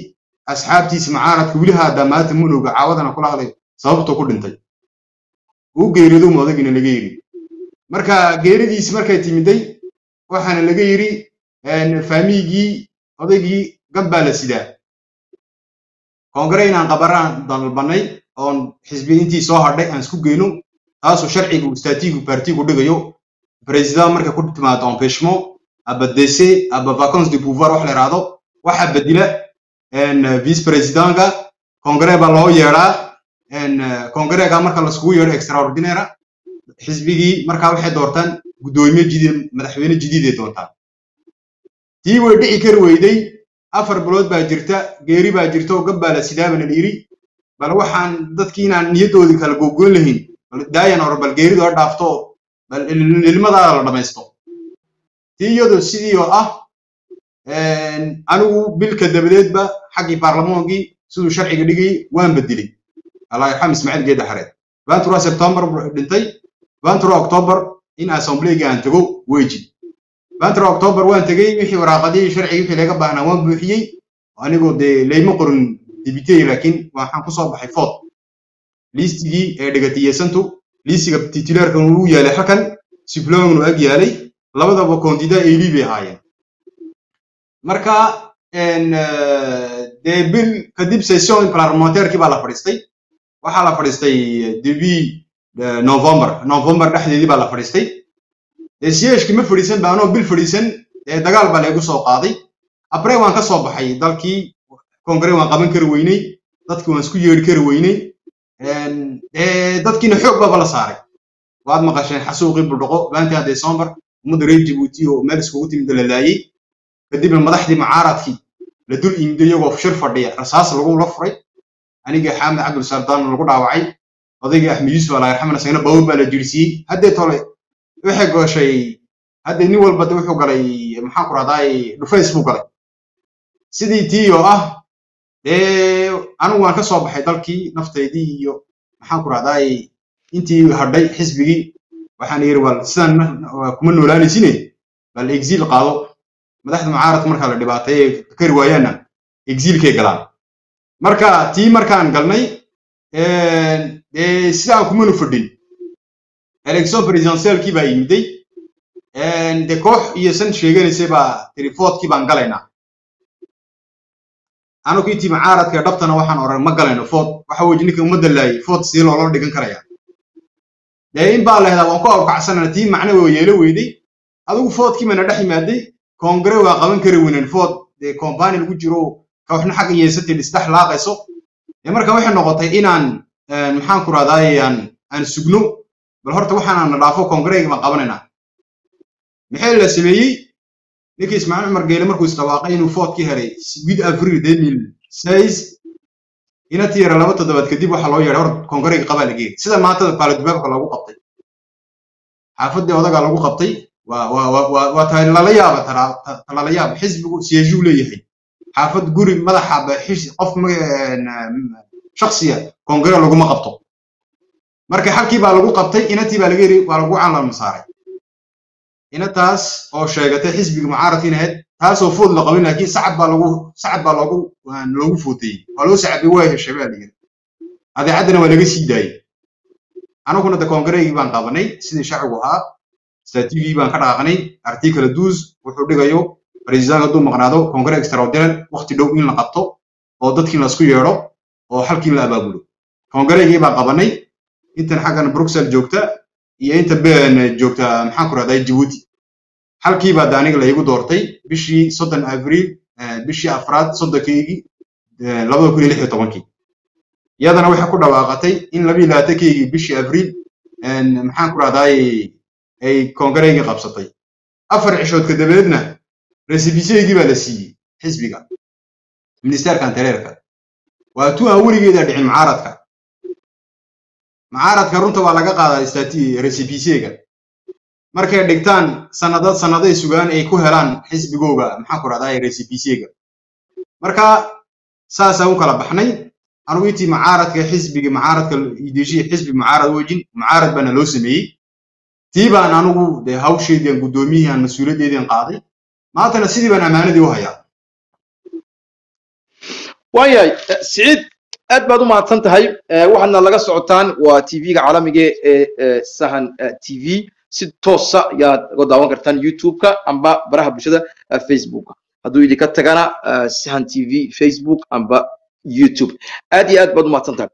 C: asxaabtiisi mucaaradka weli haadaa maanta munowga caawadana kula hadlay sababtuu ku dhintay uu geeriyoodo ma odagina laga yidhi. Marka geeridiisi markay timiday waxaana laga yidhi faamigii odaygii gambaa la sidaa. Koongare inaan qabaraan dalbanay oon xisbi intii soo hadhay aan isku geyno taasoo sharciga ustaatiigu partigu dhigayo president markay ku timaado empêchement aba dese aba vacance de pouvoir wax la yidhaahdo waxaa bedila vice presidentka kongre baa loo yeedhaa kongrega marka laiskugu yeedho extraordinaire xisbigii markaa waxay doortaan guddoomiye jidid madaxweyne jadiiday doontaan tii way dhici kari weyday afar bilood baa jirta geeri baa jirta oo gabbaa la sidaabana la yidhi bal waxaan dadkii inaan niyaddoodii kala gogoyn lahayn daayan hore bal geeridoo dhaafto bal ilmadaada la dhamaysto. Tii iyadu sidii oo ah anigu bilka dabadeedba xaggii baarlamaankii siduu sharciga dhigayay waan bedelay allah yarxam ismaaciil geeda xareed. Ventura september dhintay ventura october in assemblyga aan tago weji ventura october waan tegey wixii waraaqadii sharcigi wixii laga baahnaa waan buuxiyey anigoo dee layma qorin dibitey laakiin waxaan ku baxay food. Liistigii ee dhegatiyesantu liistiga titulaarkan uu yaalay halkan siblongnu ag yaalay labadaba koondida eli bay ahaayeen marka dee bil kadib session parlementairkii baa la fadhiistay waxaa la fadhiistay debi november. November dhexdeedii baa la fadhiistay. Dee siyeeshkii ma fadhiisan ba anoo bil fadhiisan dagaal baa laygu soo qaaday. Abre waan ka soo baxay dalkii kongre waan qaban kari weyney dadkii waan isku yeeri kari weyney dadkiina xoog baaba la saaray. Waad maqasheen xasuuqii buldhaqo bantia december ummadda reer jabuuti oo meel iskugu timid la laayey kadibna madaxdii mucaaradkii la dul imday iyagoo shir fadhiya rasaas lagula furay aniga xaamed cabdul sardaan lagu dhaawacay odaygii axmed yuusuf allah yarxamana sagna bawr baa la jirsiiyey haddee tole waxay gooshay haddee nin walba de wuxuu galay maxaan ku rahdaay dhufays buu galay. Sidii tii oo ah dee anigu waan ka soo baxay dalkii nafteydii iyo maxaan ku rahdaay intii hadhay xisbigii. Waxaan yidhi bal sidan kuma noolaanaysine bal exil qaado. Madaxda mucaaradka markaa la dhibaateeye kari waayaanna exilkay galaan marka tii markaan galnay sidaan kumanu fadhin. Election presidentialkii baa yimiday. De koox iyo san sheeganaysay baa tiri foodkii baan galaynaa. Anigu intii mucaaradka dhabtana waxaan oran ma galayno food. Waxa weeye ninka ummadda laayay food sidii loola dhigan karaya dee in baa lahdaa waan ku awkacsanana tii macna waa yeelo weyday adigu foodkii mana dhex yimaaday kongre waa qaban kari weynen food. Dee kombani lagu jiro kooxna xagga yeesatay isdhex laaqayso. Marka waxay noqotay inaan maxaan ku rahdaay aan sugno bal horta waxaan na dhaafo kongreyga baan qabanaynaa maxay la sameeyey? Ninkii ismaaciil cumar geele markuu isdhawaaqay inuu foodkii helay wid avril demil sais inati yara laba toddobaad kadib waxaa loo yeedhay hor kongreyga qabaa la geeyay. Sida maanta baaladubaabka loogu qabtay. Xaafaddii odagaa lagu qabtay waa waa waa waa waa ta lala yaaba tara- ta- ta lala yaaba leeyahay xaafad guri madaxa ba xis- qof een, shaksiya koongare laguma qabto. Marka halkii baa lagu qabtay inatii baa laga yiri waa lagu calan saaray inataas oo sheegatay xisbiga mucaaradka in ahayd taasoo food la qabin laakiin sacad baa lagu sacad baa loogu waan loogu footeeyey waa loo sacabay waa heshay baa layiri adeecaddana waa laga sii daayey anaguna de koongareegii baan qabanay sidii sharcigu ahaa statugii baan ka dhaaqnay article duus wuxuu dhigayo president hadduu maqnaado koongare extraordinary waqti dhow in la qabto oo dadkii la isku yeedho oo halkii la abaabulo. Koongareegii baan qabanay intan xaggan bruxelles joogta iyo inta joogta maxaan ku rahday Djibouti. Halkii baa aniga la igu doortay bishii soddon abriil eh, bishii afraad sodonkeygii eh, labada kun iyo lix iyo tobankii. Iyadana waxay ku dhawaaqatay in laba labaatankeygii bishii abriil en, maxaan ku rahday ay koongareygii qabsatay. Afar cishood ka dabadeedna resibiseygii baa la siiyey xisbiga ministerka antereerka waa tu aan weligeeda dhicin mucaaradka mucaaradka runta waa laga qaadaa stati resibisega markay dhigtaan sanadad sannaday sugaan ay ku helaan xisbigooga maxaan ku rahdaa resibisega marka saasaan u kala baxnay anugu intii mucaaradka xisbiga mucaaradka ideeshiya xisbi mucaarad wejin mucaarad baana loo sameeyey tii baan anugu de hawsheedii aan guddoomiyihii aan mas'uuliyaddeedii aan qaaday maantana sidii baan ammaanadii u hayaa.
B: Waayahay eh, siciid aad baad u mahadsan tahay Eh, waxaadna laga socotaan waa tv-ga caalamiga ee eh, sahan tv si toosa ayaad uga daawan kartaan youtube-ka amba baraha bulshada facebook-ka hadduu idinka tagana sahan tv facebook amba youtube. Aad iyo aad baad u mahadsan tahay.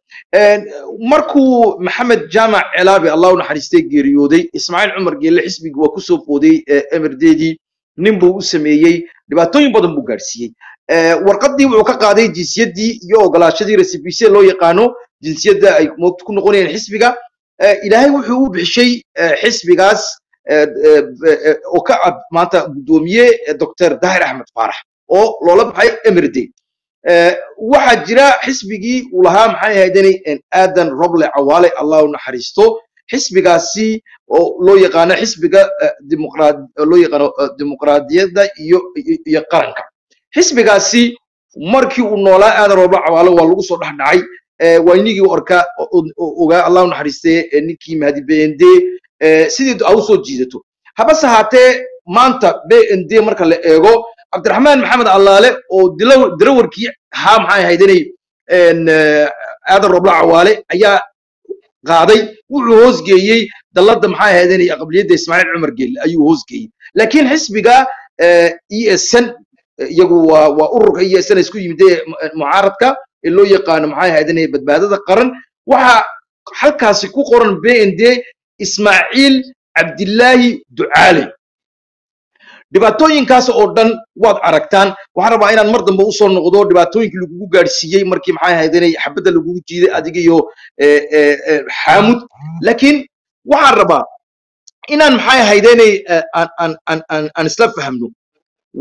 B: Markuu maxamed jaamac celaabi allah u naxariistay geeriyooday ismaaciil cumar geelle xisbiga waa ku soo booday emerdeedii nin buu u sameeyey dhibaatooyin badan buu gaarsiiyey. Warqaddii wuxuu ka qaaday jinsiyaddii iyo ogolaashadii recipice loo yaqaano jinsiyadda ay ku noqonayeen xisbiga. Ilaahay wuxuu u bixishay xisbigaas oo ka cab maanta guddoomiye dr dahir axmed faarax oo loola baxay emirde waxaa jira xisbigii uu lahaa maxay ahaydani aadan roble cawaale allah naxariisto xisbigaasi oo loo yaqaano xisbiga eh, dimuqraad loo yaqaano eh, dimuqraadiyadda iyo qaranka. Xisbigaasi markii uu noolaa aadan roble cawaale waa lagu soo dhex dhacay Eh, waa inigii orka ogaa allah naxariistee eh, ninkii mahdi bnd sidii a u soo jiidato. Habase haatee maanta bnd marka la eego cabdiraxmaan maxamed allaale oo dirawarkii ahaa maxay ahayd inay eh, aadan roble cawaale ayaa qaaday wuxuu hoosgeeyey dalladda maxay ahayd inay aqbaliyadda ismaaciil cumar geelle ayuu hoosgeeyey laakiin xisbiga esn iyagu waa waa ururka esn isku yimid ee mu- mucaaradka ee loo yaqaano maxay ahayd inay badbaadada qaran waxaa halkaasi ku qoran bnd ismaaciil cabdillaahi ducaale dhibaatooyinkaas oo dhan waad aragtaan waxaan rabaa inaan mar dambe u soo noqdo dhibaatooyinkii lagugu gaadhsiiyey markii maxay ahayd inay xabadda lagugu jiiday adiga iyo eh, eh, eh, xaamud. Laakiin waxaan rabaa inaan maxay ahayd inay aan isla fahamno.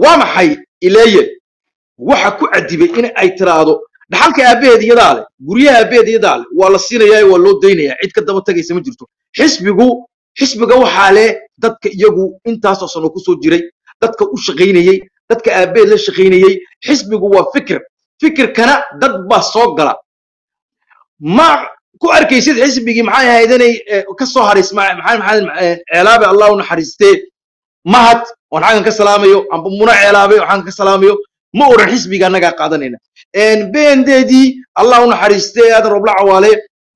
B: Waa maxay ileeye? Waxa ku cadibay in ay tiraahdo dhaxalka aabaheed iyadaa guryaha aabaheed iyadaa waa la siinayaa waa loo daynayaa. Cid ka daba tagaysa ma jirto. Xisbigu xisbiga waxaa leh dadka iyagu intaasoo sano ku soo jiray baa soo gala ma ku arkaysid xisbigii maxay ahayd inay eh, ka soo haray ismaaciil maxamed maxamed eh, ceelaabe allah u naxariistee mahad oon xaggan ka salaamayo amba muna ceelaabe oo xaggan ka salaamayo ma oran xisbiga annagaa qaadanayna bndedii allah u naxariistay aadan roble cawaale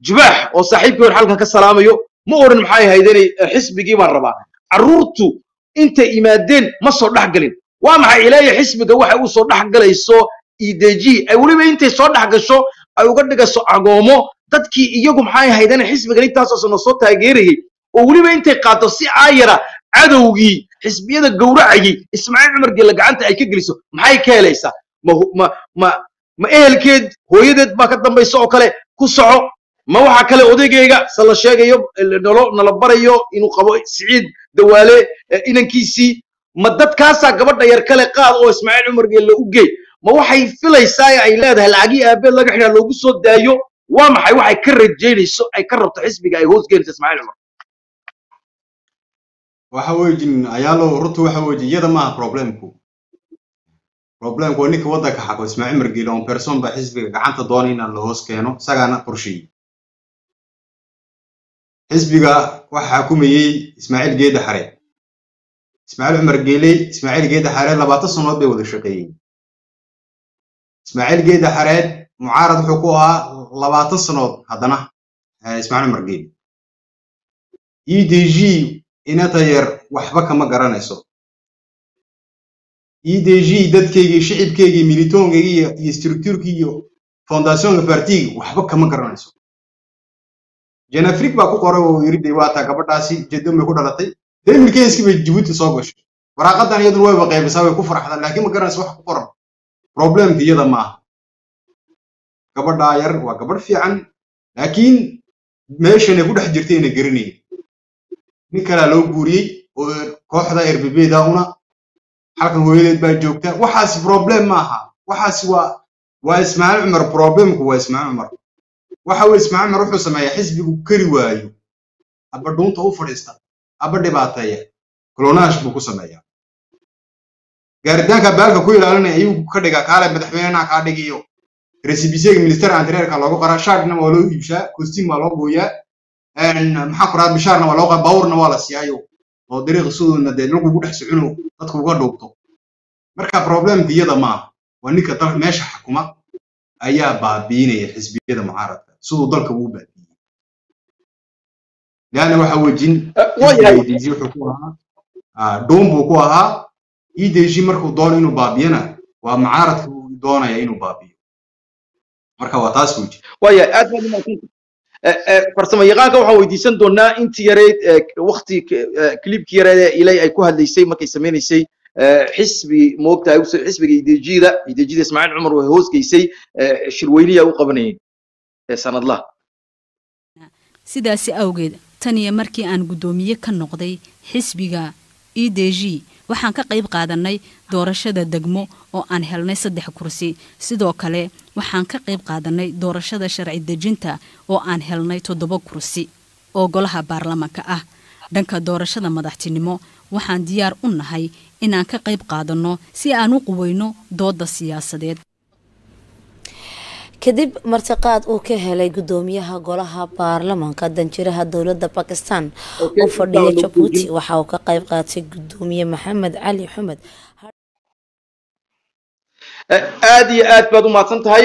B: jubaax oo saaxiibkii hor xalkan ka salaamayo ma oran maxay ahayd inay eh, xisbigii baan rabaa carruurtu intay imaadeen ma soo dhex galin waa maxay ilaaya xisbiga waxa uu soo dhex galayso ideji ay weliba intay soo dhex gasho ay uga dhigayso agoomo. Dadkii iyagu maxay inay xisbigan intaasoo sano soo taageerayay? Oo weliba intay qaato si aayara cadowgii xisbiyada gowracayay ismaaciil cumar geelle gacanta ay ka geliso maxay ka helaysaa ma ma ma ehelkeed hooyadeed baa ka dambaysa oo kale ku soco ma waxa kale odaygayga se la sheegayo nalo nala barayo inuu qabo siciid dawaale inankiisii. Ma dadkaasaa gabadha yar kale qaad oo ismaaciil cumar geelle u gey. Ma waxay filaysaa ee ay leedahay lacagii aabeed laga xidhaa loogu soo daayo? Waa maxay? Waxay ka rajaynayso ay ka rabto xisbiga ay hoos geenayso ismaaciil cumar?
C: Waxa weejin ayaalo runtu waxa weejin iyada maaha problemku. Problemku waa ninka waddanka xaqo ismaaciil margeele on person baa xisbiga gacanta doonay inaan la hoos keeno isagaana qorsheeyey xisbiga waxa xukumayey ismaaciil geeda xare ismaaciil cumar geele ismaaciil geeda xare labaatan sannood bay wada shaqeeyeen. Ismaaciil geeda xareed mucaarad wuxuu ku ahaa labaatan sannood haddana ismaaciil cumar geele e d g inanta yar waxba kama garanayso. E d g dadkeygii shicibkeygii militoonkeygii iyo structurekii iyo foundationka partiga waxba kama garanayso janafrik baa ku qoray oo yiri de waataa gabadhaasi jadon bay ku dhalatay demilkenski bay jibuuti soo gashay waraaqadan iyaduna wayba qaybisaa way ku farxdaan laakiin ma garanayso wax ku qoran. Problemka iyada maaha gabadhaa yar waa gabadh fiican laakiin meeshanay ku dhex jirtay ina garanayn nin kalaa loo guuriyey oo kooxda erbebeda una halkan hooyadeed baa joogta. Waxaasi problem maaha. Waxaasi waa waa ismaaciil cumar problemku waa ismaaciil cumar waxa ismaaciil cumar wuxuu sameeyaa xisbigu kari waayo. Aba dhuunta u fadhiista aba dhibaateeya clonage buu ku sameeyaa. Gaaritaanka baalka ku ilaalinaya ayuu ka dhigaa kaale madaxweynaha kaa dhigiyo. Resibisega minister antareerka loogu qaraa shaadhna waa loo iibshaa kostiin waa loo gooyaa maxaa kuraad bishaarna waa loo bawrna waa la siyaayo oo dariiqa suduuna dee dhulku ku dhex socuno dadku uga dhuubto. Marka problemka iyada maaha waa ninka meesha xukuma ayaa baabiinaya xisbiyada mucaaradka siduu dalka ugu baabiiyey leanna waxa wejin edg wuxuu ku ahaa dhuun buu ku ahaa. Edg markuu doono inuu baabiyana waa mucaaradka uu doonaya inuu baabiyo. Marka waa taas wejin
B: waya aad baad umaadsan farsamo yaqaanka waxaan weydiisan doonaa intii yareyd wakti clipkii yareed ee ilay ay ku hadlaysay markay samaynaysay xisbi moogtahay xisbiga idejida idejida ismaaciil cumar way hoosgeysay shirweynihi ay u qabanayeen sanadlaha
N: sidaasi awgeed tan iyo markii aan guddoomiye ka noqday xisbiga e d g waxaan ka qayb qaadanay doorashada degmo oo aan helnay saddex kursi. Sidoo kale waxaan ka qayb qaadanay doorashada sharci dejinta oo aan helnay toddoba kursi oo golaha baarlamaanka ah. Dhanka doorashada madaxtinimo waxaan diyaar u nahay inaan ka qayb qaadanno si aan u quweyno dooda siyaasadeed
O: kadib martiqaad uu ka helay gudoomiyaha golaha baarlamaanka danjiraha dowladda bakistan oo fadhiya jabuuti waxa uu ka qayb qaatay gudoomiye maxamed cali xumed
B: aad iyo aad baad u mahadsan tahay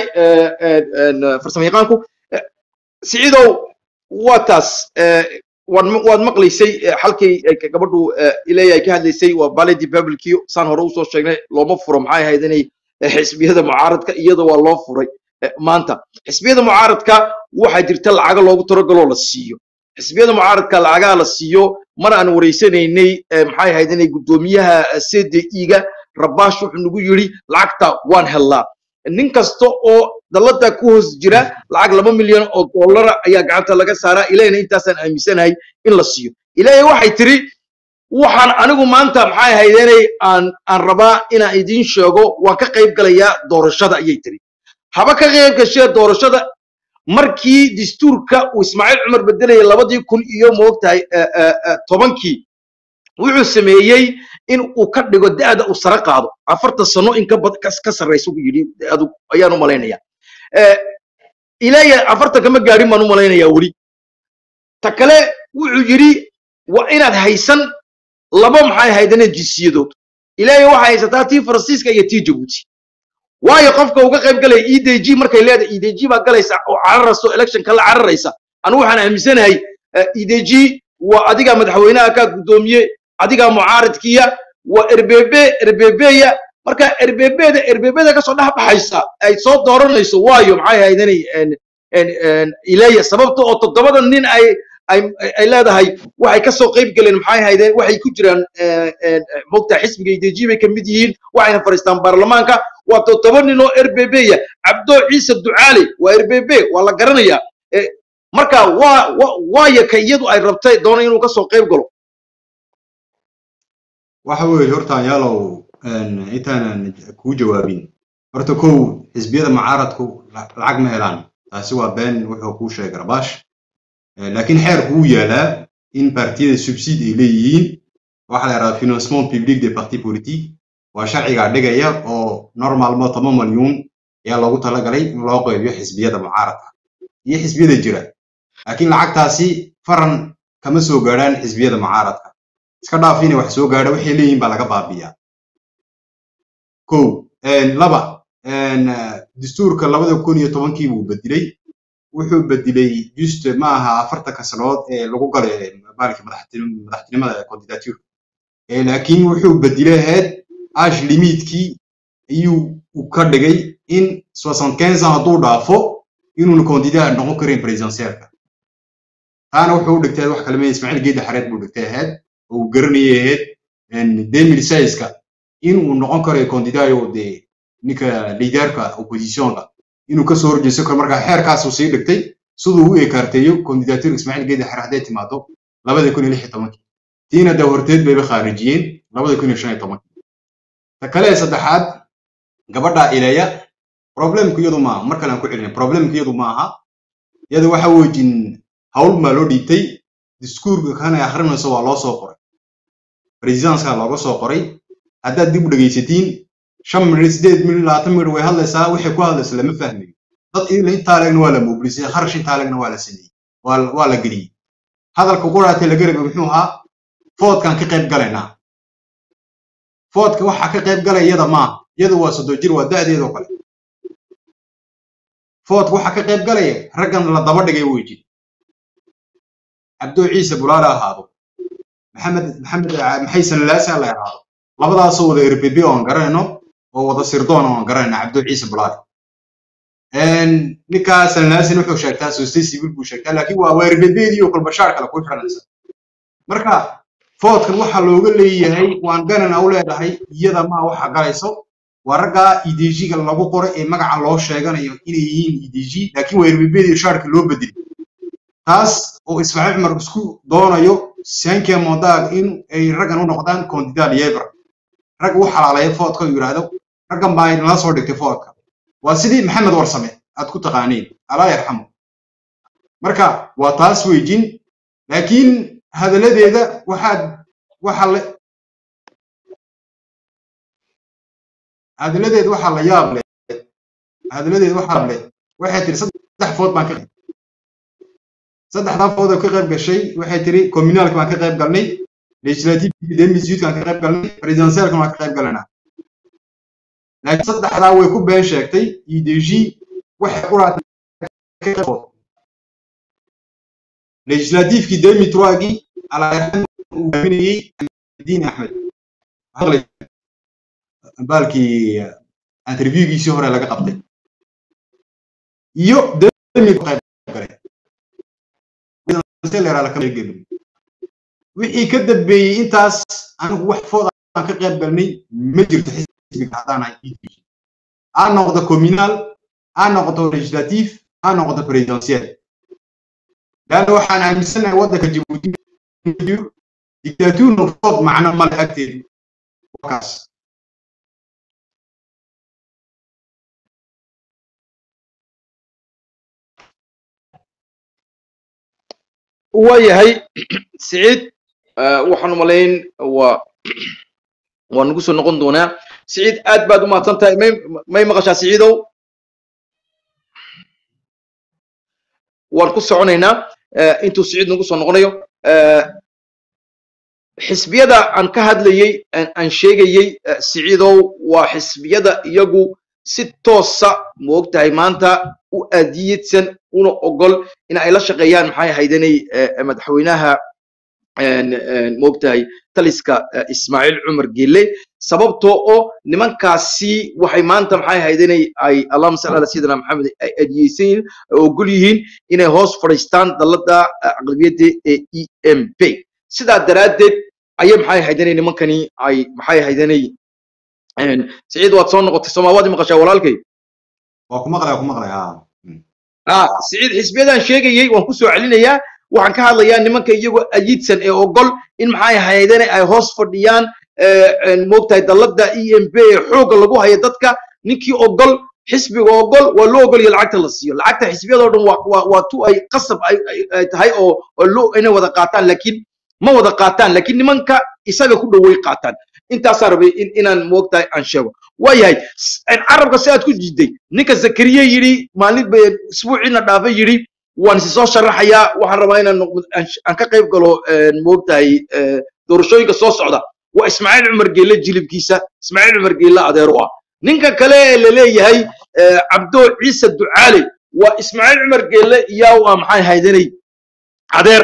B: farsamo yaqaanku. Siciidow waa taas waad maqlaysay halkii gabadhu ilay ay ka hadlaysay waa baledi publicio saan hore u soo sheegnay looma furo maxay ahayd inay xisbiyada mucaaradka iyada waa loo furay maanta xisbiyada mucaaradka waxaa jirta lacaga loogu talagaloo la siiyo. Xisbiyada mucaaradka lacagaa la siiyo mar aan wareysanaynay maxay ahayd inay guddoomiyaha cdiga rabaash wuxuu nagu yidhi lacagta waan hellaa nin kasta oo dallada ku hoos jira lacag laba milyan oo dollara ayaa gacanta laga saaraa ilahina intaasaan aaminsanahay in la siiyo. Ilaahay waxay tiri waxaan anigu maanta maxay ahayd inay aan aan rabaa inaan idiin sheego waan ka qayb galayaa doorashada ayay tiri haba ka qayb gashee doorashada? Markii dastuurka uu ismaaciil cumar bedelayay labadii kun iyo moogtahay tobankii wuxuu sameeyey in uu ka dhigo da'da uu sare qaado. Afartan sano in ka sarraysa buu yidhi ayaan u malaynaya. Ilaahay afartan kama gaadhin baan u malaynayaa weli. Ta kale wuxuu yidhi waa inaad haysan laba maxay haydana jinsiyadood ilaahay waxaa haysataa tii faransiiska iyo tii jabuuti waayo qofka uga qayb galaya e d g markay leedahay e d g baa galaysa oo cararaysa electionka la cararaysa. Anigu waxaan aaminsanahay e d g waa adigaa madaxweynaha ka guddoomiye adigaa mucaaridkiya waa erbebe erbebeya marka erbebeda erbebeda ka soo dhex baxaysa ay soo dooranayso waayo maxay ahayd inay ileya sababta oo toddobada nin ay ay leedahay waxay ka soo qayb galeen maxay ahaydeen waxay ku jiraan mogta xisbiga ideji bay ka mid yihiin waxayna fadhiistaan baarlamaanka. Waa toddoba nin oo erbebeya cabdo ciise ducaale waa erbebe waa la garanayaa. Marka waa waayo ka iyadu ay rabtay doona inuu ka soo qayb galo.
C: Waxa weeye horta yaalow intaanan kuu jawaabin. Horta kow xisbiyada mucaaradku lacag ma helaan. Taasi waa been wuxuu kuu sheegay rabash laakiin xeerku wuu yaalaa in partiyada subsid ay leeyihiin. Waxaa la yidhahdaa financement public des partis politiques. Waa sharcigaa dhigaya oo normalmo toban malyuun ayaa loogu talagalay in loo qaybiyo xisbiyada mucaaradka. Iyo xisbiyada jira. Laakiin lacagtaasi faran kama soo gaadhaan xisbiyada mucaaradka. Iska dhaaf inay wax soo gaadha waxay leeyihiin baa laga baabiyaa. Kow laba dastuurka labada kun iyo tobankii buu bedilay wuxuu bedilay just ma aha afartanka sanood ee lagu galay maalka madaxtinimada candidature laakiin wuxuu bedilay ahayd ash limitkii ayuu ka dhigay in soixante quinze ans hadduu dhaafo inuuna candidat noqon karin presidentielka taana wuxuu u dhigtay wax kale mee ismaaciil geedi xareed buu dhigtay ahayd oo uu garanayay ahayd demil saiska inuu noqon karayo candidayo dee ninka liidaarka oppositionka inuu ka soo horjeesan markaa xeerkaasuu sii dhigtay siduu u ekaarteeyo candidature ismaaciil geedi xareed hadday timaado labada kun iyo lix iyo tobankii tiina dee horteed bayba khaarijiyeen labada kun iyo shan iyo tobankii ta kale saddexaad gabadha ileya problemku iyadu maaha mar kale aan ku celinay problemku iyadu ma aha. Iyada waxa wejin hawl baa loo dhiibtay diskuurka kan ay akhrinayso waa loo soo qoray. Presidenska looga soo qoray. Haddaad dib u dhegaysatiin shan minir sideed way hadlaysaa waxay hadlaysa lama fahmayo dad intaa legna waa la waa la sameeyey waa la geliyey hadalka quraatee foodkaan ka qayb galaynaa foodka waxaa ka qayb galaya jir ka qayb raggan la dhigay wejin cabdo ciise bulaale ahaado maxamed la ahaado labadaasoo wada rbb oo aan garanayno oo wada sirdoon oo aan garanayno cabdo ciise bulaale ninkaa salnaasin wuxuu sheegtaa society civil buu sheegtaa laakiin waa waa rbbdii oo kolba shaar kale ku xiranaysa marka foodkan waxaa looga leeyahay waan ganan u leedahay iyada maa waxa galayso waa raggaa idg-ga lagu qoray ee magaca loo sheeganayo inay yihiin idg laakiin waa rbbdii shaarka loo bedeli taas oo ismaaciil cumar isku doonayo sanke mondag in ay raggan u noqdaan candidat yever rag u xalaaleeya foodka uu yidhaahdo raggan baa nala soo dhigtay foodka waa sidii maxamed warsame aad ku taqaaniin. Alaa yarxamu. Marka waa taas weejin laakiin hadalladeeda waxaad waxa la hadalladeeda waxaa la yaab leh hadalladeeda waxaa leh waxay tiri saddex food baan ka saddexdaa food oo ka qayb gashay waxay tiri communaalka baan ka qayb galnay legislative demisudkaan ka qayb galnay presidentialka baan ka qayb galanaa laakiin saddexdaa way ku been sheegtay idg waxay quraatay legislatifkii demi troagii alaayarxan uu haaminayey diin axmed baalkii interviewgiisii hore laga qabtay iyo wixii ka dambeeyey intaas anigu wax food aan ka qayb galnay ma jirto idg ha noqdo communal ha noqdo legislatif ha noqdo presidentiel laanna waxaan aaminsanahay waddanka jabuuti dictaturna food macno male agteedu kaas
B: waayahay siciid waxaan umalayn waa waa nagu soo noqon doonaa. Siciid aad baad u mahadsan tahay. May may maqashaa siciidow? Waan ku soconaynaa. Intuu siciid nagu soo noqonayo. Xisbiyada aan ka hadlayey aan sheegayey siciidow waa xisbiyada iyagu si toosa moogtahay maanta u aadiyidsan una ogol in ay la shaqeeyaan maxay ahaydanay madaxweynaha moogtahay taliska ismaaciil cumar gelle sababtoo oo nimankaasi waxay maanta maxay ahaydanay ay allahuma salli ala sayidina maxamed ay adiyeysan yihiin ay ogol yihiin inay hoos fadhiistaan dalladda aqlabiyadda ee e m p. Sidaa daraaddeed ayay maxay ahaydanay nimankani ay maxay ahaydanay siciid waad soo noqotay soomaa maqashaa walaalkay?
C: Waa ku maqlaya ku maqlaya
B: ah siciid xisbiyadaan sheegayey waan ku soo celinayaa waxaan ka hadlayaa nimanka iyagoo ayidsan ee ogol in maxay ahaydane ay hoos fadhiyaan moogtahay dalladda e m p ee xoogga lagu hayo dadka. Ninkii ogol xisbiga ogol waa loo ogol iyo lacagta la siiyo. Lacagta xisbiyadoo dhan waa tu ay qasab ay tahay oo inay wada qaataan. Laakiin ma wada qaataan laakiin nimanka isaga ku dhoway qaataan. Intaasaa rabay in inaan moogtahay aan sheego. Waayahay carabka si aad ku jiiday ninka zakariye yidhi maalin isbuuciina dhaafay yidhi waan isi soo sharaxayaa waxaan rabaa inaan ka qayb galo moogtahay doorashooyinka soo socda waa ismaaciil cumar geelle jilibkiisa ismaaciil cumar geelle adeer u ah. Ninka kale ee la leeyahay eh, cabdo ciise ducaale waa ismaaciil cumar geelle iyaa ah maxay haydanay? Adeer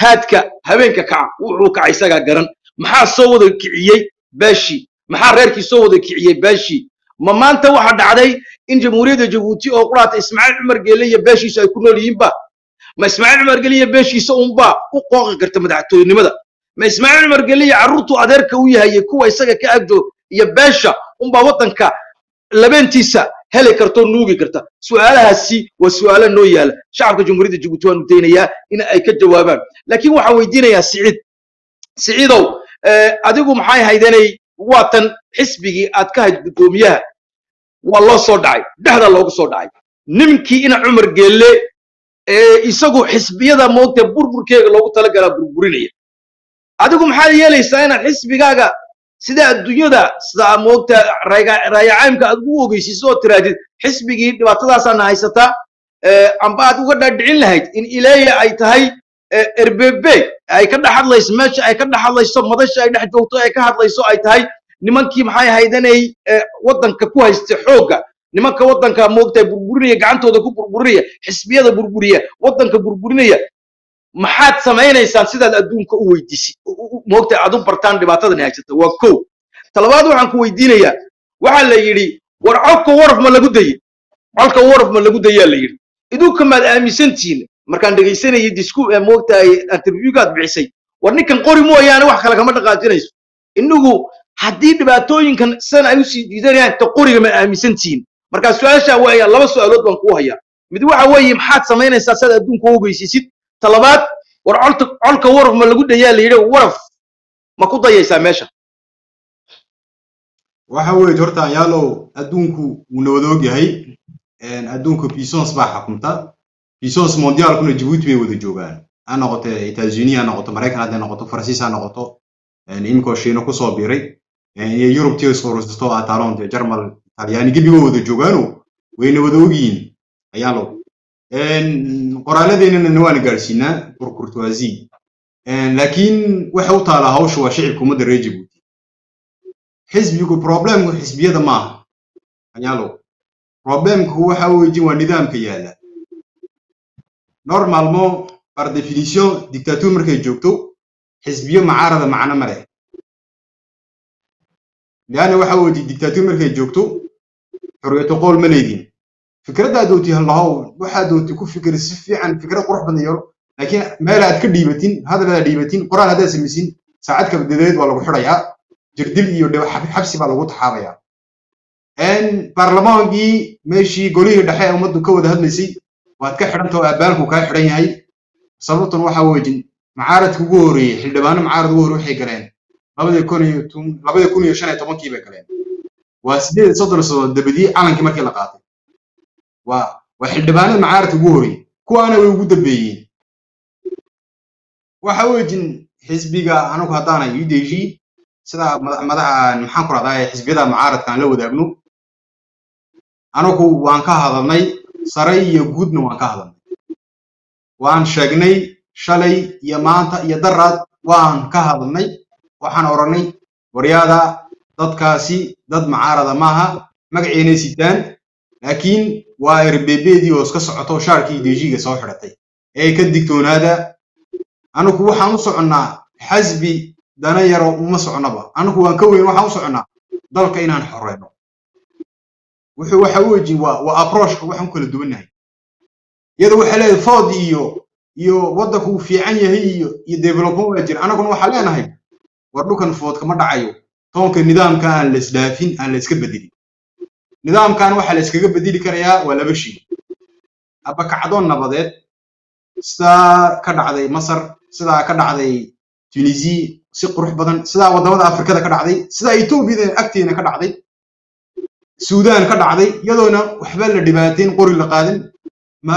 B: haadka habeenka kaca wuxuu kacay isagaa garan. Maxaa soo wada kiciyey beeshii maxaa reerkii soo wada kiciyey beeshii ma maanta waxaa dhacday in jamhuuriyadda jabuuti oo quraata ismaaciil cumar geelle iyo beeshiisu ay ku nool yihiinba ma ismaaciil cumar geelle iyo beeshiisa unbaa u qooqi karta madaxtooynimada? Ma ismaaciil cumar geelle iyo carruurtu adeerka u yahay iyo kuwa isaga ka agjoog iyo beesha unbaa waddanka labeentiisa heli karta oo nuugi karta? Su'aalahaasi waa su'aalo noo yaalla. Shacabka jamhuuriyadda jabuuti waanu daynayaa in ay ka jawaabaan. Laakiin waxaan weydiinayaa siciid. Siciidow eh, adigu maxay haydanay waatan xisbigii aad ka hayd guddoomiyaha waa loo soo dhacay dhexda loogu soo dhacay ninkii ina cumar geelle ee isagu xisbiyada moogta burburkeega loogu talagalaa burburinaya. Adigu maxaad yeelaysaa inaad xisbigaaga sida adduunyada sida moogta raayacaymka aad ugu ogeysiiso oo tirahdid xisbigii dhibaatadaasaana haysataa amba aad uga dhaadhicin lahayd in ileeya ay tahay erbebe ay ka dhex hadlayso meesha ay ka dhex hadlayso madasha ay dhex joogto ay ka hadlayso ay tahay nimankii maxay haydanay eh, waddanka ku haysta xoogga? Nimanka waddanka moogta burburinaya gacantooda ku burburinaya xisbiyada burburiya waddanka burburinaya maxaad samaynaysaan sidaad adduunka u weydiisi moogta aad u bartaan dhibaatadan haysata? Waa kow. Talabaad waxaan ku weydiinayaa. Waxaa la yidhi war codka waraf ma lagu daye codka waraf ma lagu dayaa la yidhi. Idinka maad aaminsantihiin markaan dhegaysanayay disku moogtahay interviewgaad bixisay. War ninkan qori mooyaane wax kale kama dhaqaajinayso. Inagu haddii dhibaatooyinkan sidan ay u sii diidanayaan ta qoriga ma aaminsantihiin. Marka su'aasha waaya laba su'aalood baan kuu hayaa. Mid waxa weeye maxaad samaynaysaa sidaad adduunka u talabaad war colka waraf ma lagu dayaa la yidhi waraf ma ku dayaysaa meesha.
C: Waxa weeye horta ayaalow adduunku wuu nabad yahay. Adduunka puissance baa xakumta puissance mondialkuna jabuuti bay wada joogaan. Ha noqoto etats-unis ha noqoto maraykan hadday noqoto faransiis ha noqoto iminkoo shiino ku soo biiray een, iyo yurub tii isfursato atalon dee jarmal talyaani gebigo wada joogaano wayna wada ogyihiin ayaalow een, qoraalladeennana waana gaadhsiinaa een, laakiin waxa u taalaa hawsha waa shicibka ummadda reer jabuuti xisbigu problemku xisbiyada maaha ayaalow problemku waxa weejin waa nidaamka yaalla normalement par définition dictature markay joogto xisbiyo macaarada macno ma leh lianna waxa weeye dictature markay joogto xorriyato qool ma leedin fikraddaa doonti hallahow waxaa doonti ku fikir si fiican fikrad qurux badan yeelo laakiin meel aad ka dhiibatin hadal aad dhiibatin qoraal haddaad samaysin saacad kabdadeed waa lagu xidhayaa jirdil iyo xabsi baa lagu taxaabayaa baarlamaankii meeshii golihii dhexe ee ummaddu ka wada hadlaysay waad ka xidhanta oo aabaalku kaa xidhan yahay sababtun waxa weejin macaaradka ugu horreeyey xildhibaano macaarad ugu horreey waxay galeen labadii kun iyo shan iyo tobankii bay galeen waa sideed soddon sano dabadii calankii markii la qaatay. Waa waa xildhibaanada macaaradka ugu horreeyey kuwaana way ugu dambeeyeen waxa weejin xisbiga anigu haddaanay udg sida madax madaxa maxaan ku rahdaa xisbiyada mucaaradka aan la wadaagno. Anigu waan ka hadalnay sare iyo guudna waan ka hadalnay. Waan sheegnay shalay iyo maanta iyo daraad waan ka hadalnay waxaan oranay waryaada dadkaasi dad mucaarada maaha magaceynay sitaan laakiin waa erbebeedii oo iska socoto shaarkii dejiga soo xidhatay ee ka digtoonaada anigu waxaan u soconnaa xasbi dana yaro uma soconaba anigu waan ka weyn waxaan u soconnaa dalka inaan xoreyno wuxuu waxa weji waa waa approachka waxaan kala duwannahay iyada waxay leedahay food iyo iyo waddanku uu fiican yahay iyo iyo development waa jira anaguna waxaan leenahay war dhulkan food kama dhacayo toonka nidaamka aan la isdhaafin aan la iska bedelin nidaamkan waxaa la iskaga bedeli karayaa waa laba shay. Aba kacdoon nabadeed sidaa ka dhacday masar sidaa ka dhacday tunisia si qurux badan sidaa waddamada afrikada ka dhacday sidaa etoobiyada agteena ka dhacday suudaan ka dhacday iyadoona waxba la dhibaateyn qori la qaadin. Ma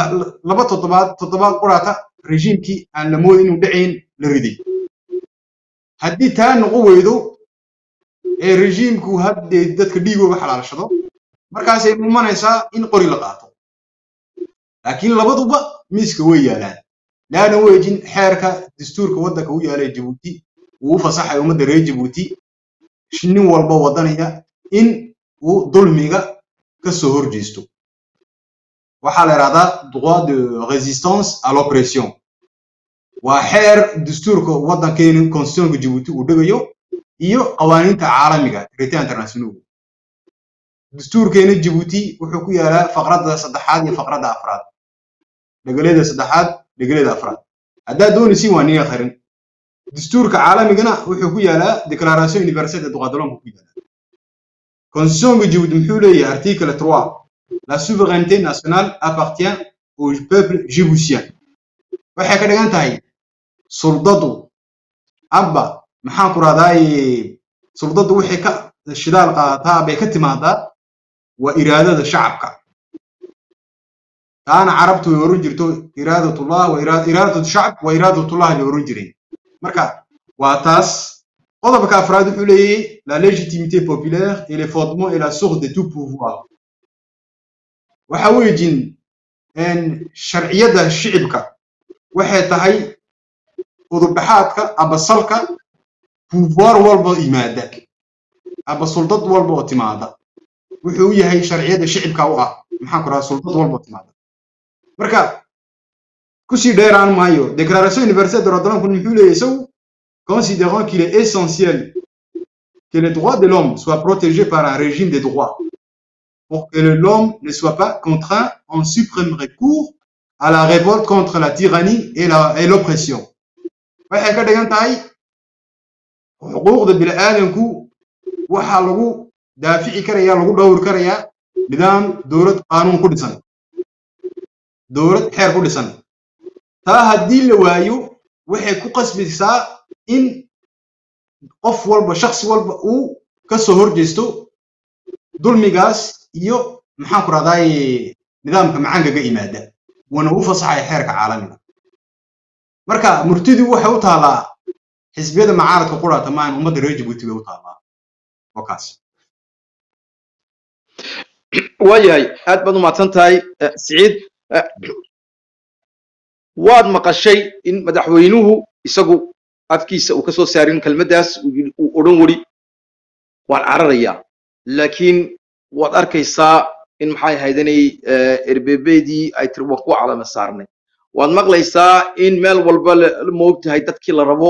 C: laba toddobaad toddobaad quraata rejiimkii aan la moodin inuu dhacayn la riday haddii taa noqon weydo ee rejiimku haddee dadka dhiigooga xalaalshado markaasay mumanaysaa in qori la qaato. Laakiin labaduba miiska way yaalaan. Laana wejin xeerka dastuurka waddanka u yaalay jabuuti uu u fasaxay ummadda reer jabuuti nin walba waddanaya in uu dulmiga ka soo horjeesto. Waxaa la yidhahdaa droit de résistance à l'oppression waa xeer dastuurka waddankeena constitutionka jabuuti uu dhigayo iyo qawaaniinta caalamiga traité international. Dastuurkeena jabuuti wuxuu ku yaalaa faqradda saddexaad iyo faqradda afraad. Dhegaleeda saddexaad dhegaleeda afraad. Haddaad doonaysiin waa niga qarin dastuurka caalamigana wuxuu ku yaalaa déclaration universelle des droits de l'homme ku yaalaa. Constitutionka jabuuti muxuu leeyahay article 3 la souveraineté nationale appartient au peuple jiboutien waxay ka dhigan tahay suldadu amba maxaan ku rahdaay suldadu waxay ka shidaal qaadataa bay ka timaadaa waa iraadada shacabka. Taana carabtu way oran jirto iraadatullah iraadatu shacab wa iraadatullah bay oran jireen marka waa taas. Qodobka afraad wuxuu leeyahay la légitimité populaire et les fondements et la source de tout pouvoir. Waxa weejin sharciyadda shicibka. Waxay tahay udubdhaxaadka aba salka pouvoir walba yimaada aba suldad walba oo timaada wuxuu u yahay sharciyadda shicibka u ah maxaan ku rahaa suldad walba oo timaada marka kusii dheeraan maayo déclaration universelle de droits muxuu leeyahay isagu considérant qu'il est essentiel que les droits de l'homme soient protégés par un régime des droits. Pour que l'homme ne soit pas contraint en suprême recours à la révolte contre la tyrannie et l'oppression. Waxay ka dhigan tahay xuquuqda bini'aadanku waxaa lagu daafici karayaa lagu dhowri karayaa nidaam dowlad qaanuun ku dhisan. Dowlad xeer ku dhisan. Taa haddii la waayo waxay ku qasbaysaa in qof walba shaksi walba uu ka soo horjeesto dulmigaas iyo maxaan ku rahdaay nidaamka macaangaga yimaada wuuna u fasaxaya xeerka caalamiga marka murtidu waxay u taallaa xisbiyada macaaradka quraata maahan ummadda reer jabuuti bay u taallaa. Oo kaas.
B: Waayahay aad baad u mahadsan tahay siciid. Waad maqashay in madaxweynuhu isagu afkiisa uu ka soo saarin kelmaddaas uu odhan weri waan cararayaa laakiin waad arkaysaa in maxay ahaydanay erbebeedii ay tiri waan ku calama saarnay waad maqlaysaa in meel walba moogtahay dadkii la rabo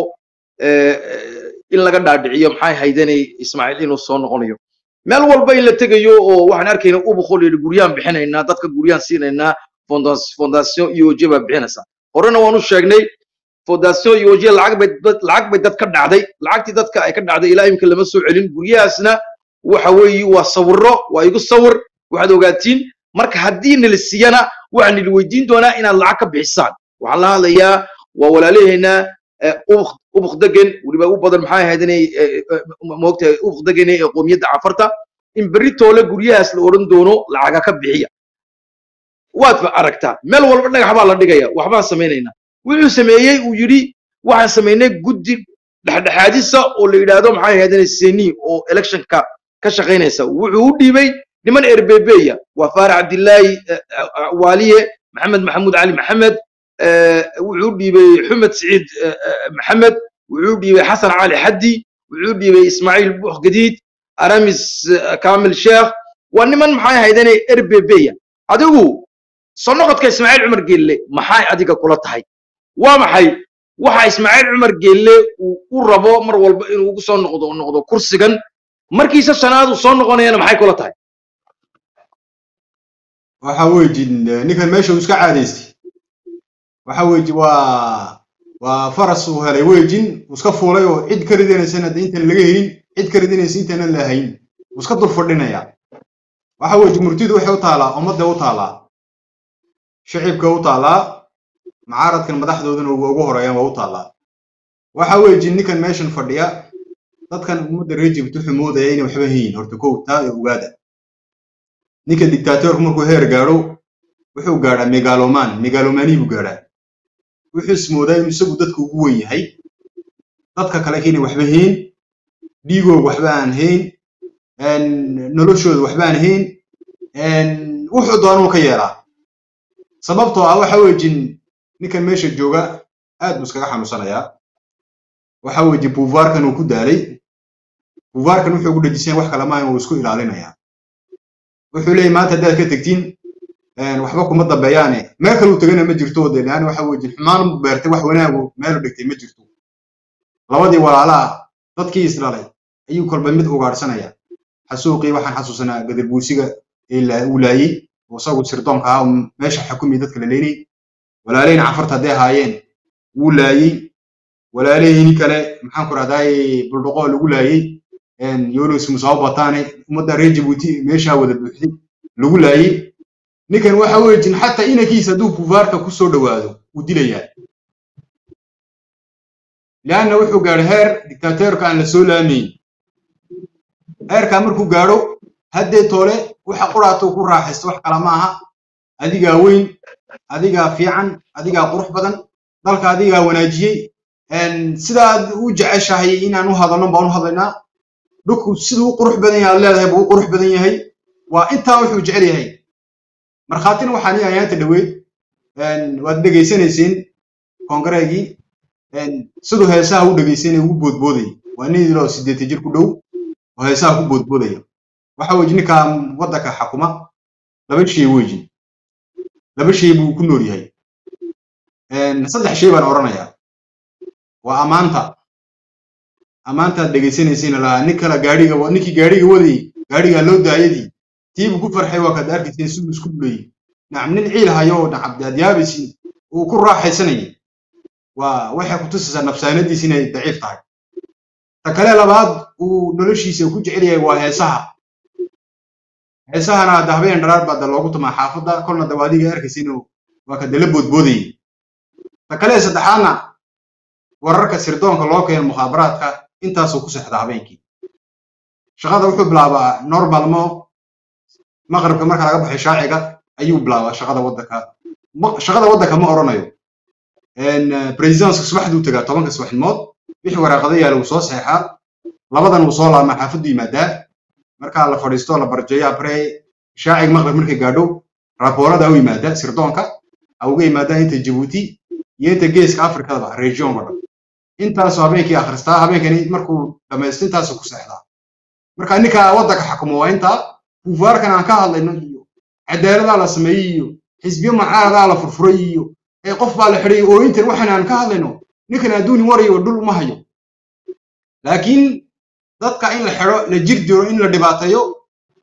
B: in laga dhaadhiciyo maxay ahaydanay ismaaciil inuu soo noqonayo. Meel walba in la tegayo oo waxaan arkayna ubuqol yidhi guryaan bixinaynaa dadka guryaan siinaynaa fondation iyo oje baa bixinaysaa horena waan u sheegnay fondation iyo oje lacag bay dad ka dhacday. Lacagtii dadka ay ka dhacday ilaa imika lama soo celin. Guryahaasna waxa weeye waa sawirro waa igu sawir waxaad ogaatiin. Marka haddii nila siiyana waxaan nila weydiin doonaa inaad lacag ka bixisaan. Waxaan la hadlayaa waa walaalaheena ubuq degan weliba u badan maxay ahayd inay moogtahay ubuq degan ee qoomiyadda cafarta in berri toole guryahaas la odhan doono lacaga ka bixiya. Waad ba aragtaa meel walba dhagax baa la dhigaya waxbaan samaynaynaa. Wuxuu sameeyey uu yidhi waxaan samaynay guddi dhexdhexaadisa oo la yidhaahdo maxay ahayd inay seni oo electionka ka shaqaynaysa. Wuxuu u dhiibay niman erbebeya waa faarax cabdillaahi waaliye maxamed maxamuud cali maxamed wuxuu dhiibay xumed siciid maxamed wuxuu dhiibay xasan cali xaddi wuxuu dhiibay ismaaciil buux gadiid aramis kamil sheekh waa niman maxay ahaydeen erbebeya? Adigu soo noqodka ismaaciil cumar geelle maxay adiga kula tahay? Waa maxay? Waxa ismaaciil cumar geelle uu u rabo mar walba inuu ugu soo noqdo noqdo kursigan. Markiisa shanaad uu soo noqonayana maxay kula tahay
C: waxa weejin ninkan meesha uu iska caadaystay. Waxa weeji waa waa faras uu helay weejin uu iska fuulay oo cid ka ridinaysana de intaan laga helin cid ka ridinaysa intaanan la uu iska dul fadhinaya. Waxa weeji murtidu waxay u taalaa ummadda u taalaa. Shicibka u taalaa. Macaaradkan madaxdoodana ugu horeeyaan waa u taallaa waxa weeji ninkan meeshan fadhiya. Dadkan ummadda reer jibti wuxuu moodaya inay waxba hayin horta kow taa ee ogaada ninka dictatorku markuu heer gaadho wuxuu gaadhaa megaloman megalomani buu gaadhaa wuxuu ismoodaa inuu isagu dadka ugu wen yahay. Dadka kale keenay waxba hayn dhiigooga waxba aan hayn noloshooda waxba aan hayn wuxuu doonuu ka yeelaa. Sababtoo ah waxa wejin ninkan meesha jooga aad buu iskaga xanuunsanayaa. Waxa wejin buuvaarkan uu ku daalay. Buuvaarkan wuxuu ugu dhajisan wax kale maahan uu isku ilaalinayaa wuxuu leeyahy maanta haddaad ka tegtiin waxba kuma dambeeyaane. Meel kale uu tegana ma jirto de leanna waxa wejin xumaan u beertay wax wanaagu meelu dhigtay ma jirto. Labadii walaalaha dadkii isdhalay ayuu kolba mid ugaadhsanaya. Xasuuqii waxaan xasuusanaa gadarbuusiga uu laayey oo isagu sirdoonka ahaa oo meesha xukumii dadka la leynay walaaleyna cafarta hadday ahaayeen wuu laayey walaalehini kale maxaan ku rahdaay buldhuqoo lagu laayey yolos musaabo bataane ummadda reer jabuuti meeshaa wada buuxday lagu laayey ninkan waxa wejin xataa inankiisa hadduu buuvaarka ku soo dhowaado wuu dilayaa. Leanna wuxuu gaadhay heer dictateerka aan la soo laamayn heerkaa markuu gaadho haddee toole waxa quraatuu ku raaxaysto wax kala ma adigaa weyn adigaa fiican adigaa qurux badan dalka adigaa wanaajiyey. Sidaad u jeceshahay inaan u hadalno baan u hadlaynaa dhulku siduu u qurux badan yahay leedahay buu u qurux badan yahay. Waa intaa wuxuu jecel yahay. Markhaatina waxaan i ayaanta dhoweyd waad dhegaysanayseen koongareegii siduu heesaha u dhegaysanaya ugu boodboodaya waa nin iloo siddeetan jir ku dhow oo heesaha ku boodboodaya waxa weji ninkaa waddanka xakuma. Laba shay weji laba shay buu ku nool yahay. Saddex shay baan odhanayaa waa ammaanta ammaantaad dhegaysanaysiina lahaa nin kale gaadhiga ninkii gaadhiga wadayey gaadhigaa loo daayadii tiibuu ku farxay waa kaad arkayseen siduu isku dhuleeyey nacam nin ciil hayo aad yaabaysin uu ku raaxaysanayay. Waa waxay ku tusaysaa nafsaanadiisa inay daciif tahay. Ta kale labaad uu noloshiisa ku jecel yahay waa heesaha. Heesahana hadda habeen dharaar baa loogu tumaa. Xaafadda kolna dawaadiga arkaysa inuu waa ka dala boodboodayay. Ta kale saddexaadna wararka sirdoonka loo keeno mukhaabaraadka intaasuu ku sexdaa habeenkii. Shaqada wuxuu bilaabaa normalmo maqribka marka laga baxay shaaciga ayuu bilaabaa shaqada waddanka. Shaqada waddanka ma odhanayo presidenska subaxduu tagaa tobanka subaxnimood wixii waraaqada yaalla wuu soo saxeexaa labadan wuu soo laamaa xaafaddu yimaadaa. Markaa la fadhiisto la barjeeyo abre shaacig maqrib markay gaadho raaboorada u yimaada sirdoonka a uga yimaadaan inta jabuuti iyo inta geeska afrikadaba regionka dhan intaasoo habeenkii akhristaa habeenkani markuu dhamaysto intaasuu ku seexdaa. Marka ninka waddanka xakumo waa intaa buufaarkan aan ka hadlayno iyo cadaaladaa la sameeyey iyo xisbiyo macaaradaa la furfuray iyo ee qof baa la xidhay oo intan waxaan aan ka hadlayno ninkan adduuni warayo dhul uma hayo. Laakiin dadka in la xidho la jir jiro in la dhibaateeyo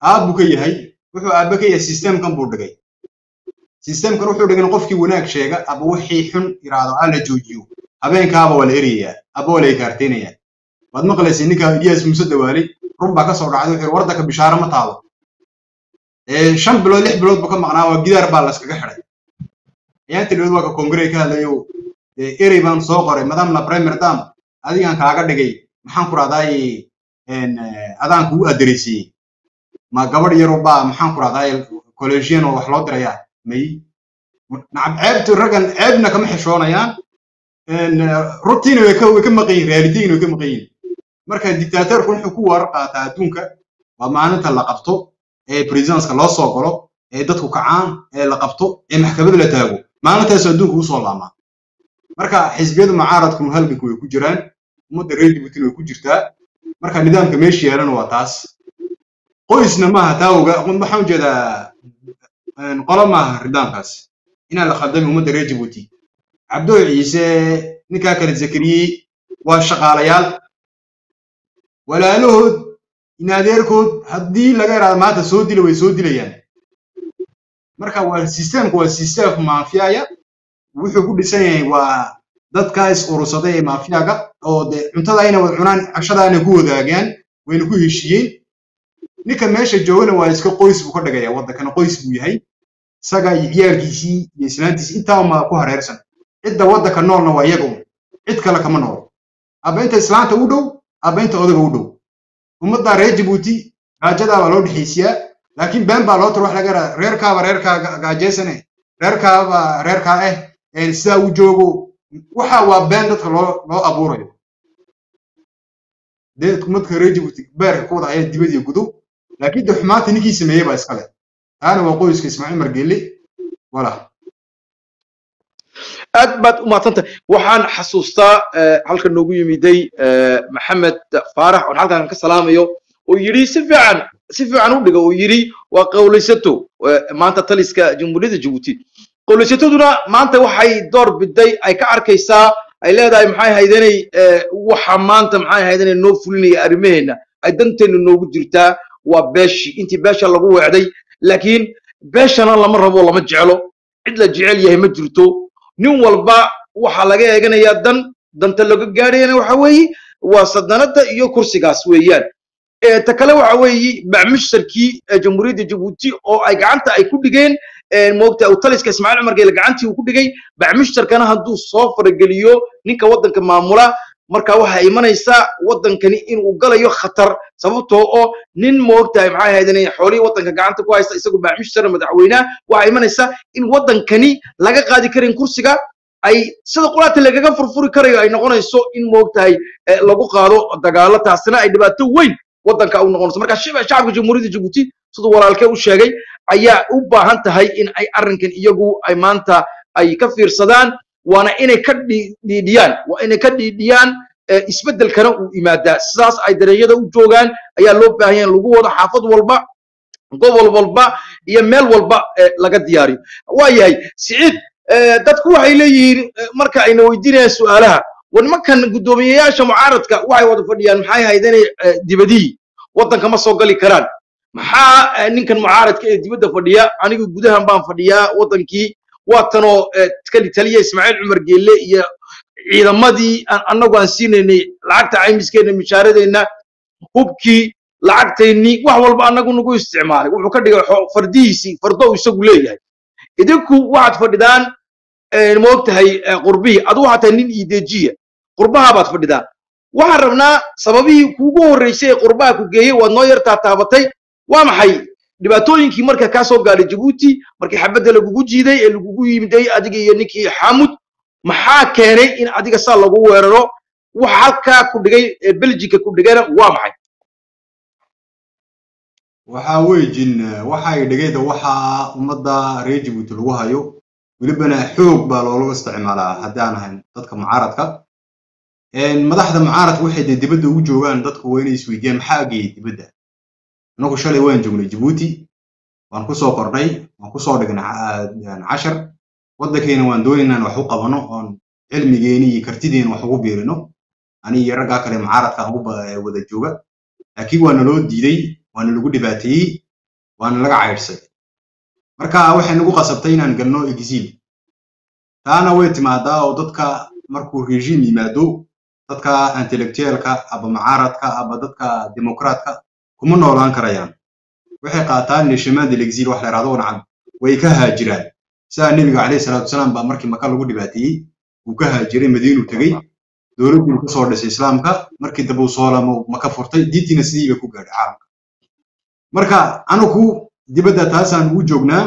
C: aabbuu ka yahay. Wuxuu aabbe ka yahay sistemkan buu dhigay. Sistemkan wuxuu dhigay in qofkii wanaag sheega aba wixii xun yiraahdo aa la joojiyo habeenkaaba waa la erayayaa aba la ikaarteynayaa waad maqlaysay ninka iyaas muuse dawaalay run baa ka soo dhacday wuxuu wardanka bishaare ma taalo shan bilood lix bilood buu ka maqnaa waa gidaar baa layskaga xidhay. Ayaanta dhawood waa ka ka hadlayo erey baan soo qoray madam la premier dam adigaan kaaga dhigay maxaan ku rahdaay adaan kugu adereysiyey ma gabadh yaroo baa maxaan ku rahdaay collegian oo wax loo dirayaa may nacab ceebtu raggan ceebna kama xishoonayaan way ka way ka maqan yihiin realityina way ka maqan yihiin marka dictatorku wuxuu ku warar qaataa adduunka waa maalinta la qabto ee presidenska loo soo galo ee dadku kacaan ee la qabto ee maxkamada la taago. Maalintaasoo adduunka u soo laamaa. Marka xisbiyadu mucaaradkunu halganku way ku jiraan ummadda reer jibuutina way ku jirtaa. Marka nidaamka meesha yeelana waa taas. Qoysna maaha taa oga waxaan u jeedaa qolo maaha nidaamkaas inaan la khaldamin ummadda reer jibuuti cabdooy ciise ninkaa kale zakariyey waa shaqaalayaal. Walaalahood in adeerkood haddii laga iraado maanta soo dila way soo dilayaan. Marka waa sistemku waa sistem maafiyaya wuxuu ku dhisan yahay waa dadkaa is urursaday ee maafiyaga oo de cuntada ayna wada cunaan cashadaana ku wadaagaan wayna ku heshiiyeen. Ninka meesha joogana waa iska qoys buu ka dhigaya waddankana qoys buu yahay. Isaga iyo ciyaalkiisii iyo islaantiisii intaa uma ku hareersan cidda waddanka noolna waa iyaga un cid kale kama nool. Aba inta islaanta u dhow aba inta odaga u dhow. Ummadda reer jabuuti gaajadaa baa loo dhexaysiyaa laakiin been baa loo tir wax laga reerkaaba reerkaa gaajeysane reerkaaba reerkaa eh sidaa u joogo waxa waa been dadka loo loo abuurayo. Dee kumadka reer jabuuti beerka ku wada haya dibad iyo gudow laakiin de xumaanta ninkii sameeyey baa iskale taana waa qoyska ismaaciil margeele wala
B: aad baad u mahadsantahay waxaan xasuustaa eh, halkan noogu yimiday eh, maxamed faarax oon halkan ka salaamayo oo yidhi si si fiican u dhiga oo yidhi waa qowlaysato eh, maanta taliska jamhuuriyadda jabuuti qowlaysataduna maanta waxay door biday ay ka arkaysaa ay leedahay maxay haydanay waxa maanta maxay haydanay noo fulinaya arrimaheena. Ay danteena noogu jirtaa waa beeshi. Intii beesha lagu weecday laakiin beeshana lama rabo lama jeclo. Cid la jecel yahay ma jirto nin walba waxaa laga eeganayaa dan danta laga gaadhayana waxa weeye waa sadanada iyo kursigaas weeyaan. Ta kale waxa weeye bacmushtarkii eh, jamhuuriyadda jabuuti oo ay gacanta ay ku dhigeen moogta uu taliska ismaaciil cumar geele gacantii uu ku dhigay bacmushtarkana hadduu soo farageliyo ninka waddanka maamula marka waxaa imanaysaa waddankani inuu galayo khatar sababtoo oo nin moogtahay maxay ahayd inay xoolihii waddanka gacanta ku haysta isagoo bacmushtara madaxweynaha. Waxaa imanaysaa in waddankani laga qaadi karin kursiga ay sida quraata lagaga furfuri karayo ay noqonayso in moogtahay eh, lagu qaado dagaalo. Taasina ay dhibaato weyn waddanka u noqonayso. Marka shacabka jamhuuriyadda jabuuti siduu walaalkee u sheegay ayaa u baahan tahay in ay arrinkan iyagu ay maanta ay ka fiirsadaan waana inay ka dhi- dhiidhiyaan waa inay ka dhiidhiyaan isbeddelkana uu imaadaa. Sidaas ay dareeyada u joogaan ayaa loo baahan lagu wado xaafad walba gobol walba iyo meel walba laga diyaariyo. Waayahay siciid dadku waxay leeyihiin marka ayna weydiinayaan su'aalaha war nimankan guddoomiyeyaasha mucaaradka waxay wada fadhiyaan maxay ahayd inay dibadihii? Waddanka ma soo gali karaan. Maxaa ninkan mucaaradka ee dibadda fadhiya anigu gudahan baan fadhiyaa waddankii waatanoo eh, kali taliya ismaaciil cumar geelle iyo ciidamadii annagu aan siinaynay lacagta caymiskeena mishaaradeenna hubkii lacagtaynii wax walba annagu nagu isticmaalay. Wuxuu ka dhigay fardihiisii fardo isagu leeyahay. Idinku waxaad fadhidaan eh, moogtahay eh, qurbihii. Adu waxaad tahay nin ideejiya qurbaha baad fadhidaan. Waxaan rabnaa sababihii kuugu horreysay ee qurbaha ku geeyey waad noo yartaa taabatay waa maxay dhibaatooyinkii marka kaa soo gaadhay jabuuti markii xabadda lagugu jiiday ee lagugu yimiday adiga iyo ninkii xaamud maxaa keenay in adiga saa lagu weeraro? Waxa halkaa ku dhigay ee beljika ku dhigana waa maxay?
C: Waxaa weejin waxa ay dhigayda waxaa ummadda reer jabuuti lagu hayo. Welibana xoog baa loolaga isticmaalaa haddii aan ahayn dadka mucaaradka. Madaxda mucaaradka waxay dee dibadda ugu joogaan dadku waa inay isweydiiyaan maxaa geeyey dibadda annagu shalay waan joognay jabuuti waan ku soo kordhay waan ku soo dhignay ca- cashar. Waddankeena waan doonaynaa in wax u qabano oon cilmigeeni iyo kartideena wax ugu biirino. Ani iyo raggaa kale mucaaradka aan ugu wada jooga. Laakiin waa naloo diiday waana lagu dhibaateeyey waana laga caydhsay marka waxay nagu qasabtay inaan galno exil. Taana way timaadaa oo dadka markuu regime yimaado dadka intellectualka aba mucaaradka aba dadka demokraatka kuma noolaan karayaan. Waxay qaataan neshement de l'exil wax la yidhahdo nacam way ka haajiraan. Sidaa nebiga calayhi salaatu wasalaam baa markii maka lagu dhibaateeyey uu ka haajiray madiinuu tegey dowladdiinu ku dhisay islaamka. Markii dambe uu soo lamo maka furtay. Diintiina sidii bay ku gaadhay caalamka marka anugu dibadda taasaan ugu joognaa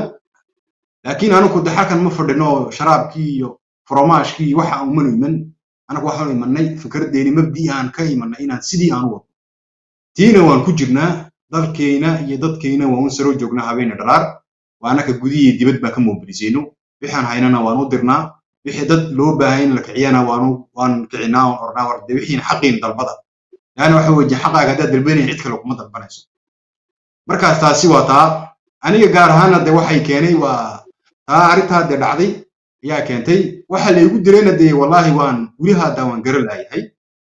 C: laakiin anugu de halkan ma fadhino sharaabkii iyo foromaashkii waxa umanu iman anagu waxaan imanay fikraddeeni mabdii aan ka imanay inaan sidii aan u wado tiina waan ku jirnaa dalkeena iyo dadkeena waan u saro joognaa habeena dhalaar waa anaka gudihii dibad baan ka mobilisayno wixaan haynana waan u dirnaa. Wixii dad loo baahay in la kiciyana waan kicinaa waan ornaa. War de wixiin xaqiin dalbada. Yaani waxa weeye xaqaaga haddaad dalbanaya cid kale kuma dalbanayso. Markaas taasi waa taa. Aniga gaar ahaana de waxay keenay waa taa arrintaa dee dhacday ayaa keentay. Waxa laygu dirayna dee wallaahi waan weli hadda waan garan laayahay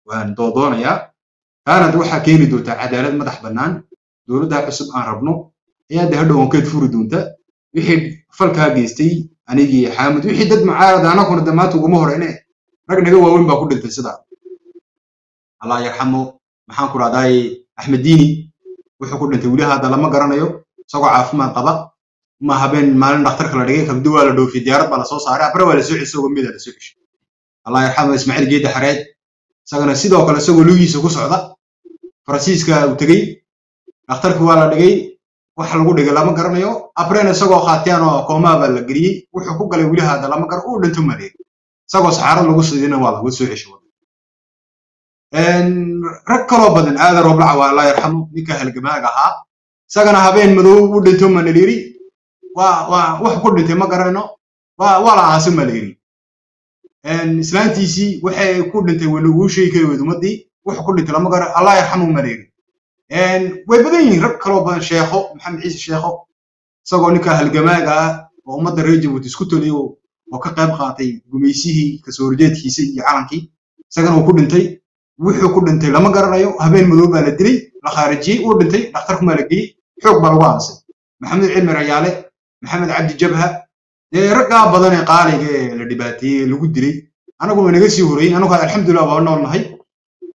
C: waan doodoonayaa taana de waxaa keeni doontaa cadaalad madax bannaan dowladda cusub aan rabno ayaa de hadhow wankeed furi doonta wixii falkaa geystay anigii xaamud wixii dad mucaarada anaguna de maanta uguma horeyne. Rag naga waaweyn baa ku dhintay sidaa allah yarxamo maxaan ku rahdaay axmed wuxuu ku dhintay weli hadda lama garanayo isagoo caafimaad qaba. Ma habeen maalin dhakhtarka la dhigay kabdi waa la dhoofiyey diyaarad baa la soo saaray abra waa la soo ceshay isagoo mida la soo ceshay. Allah yarxamo ismaaciil geedda xareed. Isagana sidoo kale isagoo lugiisa ku socda faransiiska uu tegey dhakhtarki waa la dhigay wax lagu dhigay lama garanayo. Abrena isagoo khaatiyaan oo koomaa baa la geliyey wuxuu ku galay weli hadda lama garan uu dhinto mareeg isagoo saxaarad lagu sidina waa laga soo ceshay rag kaloo badan aadan rooblaca waa allah yarxamo ninka halgamaaga ahaa. Isagana habeen madow u dhinto ma naliri waa waa wax ku dhintay ma garanayno waa la aaso ma layiri islaantiisii waxay ku dhintay waa laguu sheegi kari weyd ummadii wax ku dhintay lama garan allah yarxamu ma layiri way badan yihiin rag kaloo badan sheekho maxamed ciise sheekho isagoo ninka halgamaaga ah oo ummadda reer jabuuti isku toliyo oo ka qayb qaatay gumaysihii ka soo horjeedkiisa iyo calankii isagana uu ku dhintay. Wuxuu ku dhintay lama garanayo habeen madow baa la dilay la khaarijiyey uu dhintay dhakhtarkumaa la geeyey xoog baa lagu aasay maxamed cilmi rayaale maxamed cabdi jabha dee raggaa badan ee qaaliga ee la dhibaateeyey ee lagu dilay anagu waa naga sii horreeyey anagu alxamdulilah waa nool nahay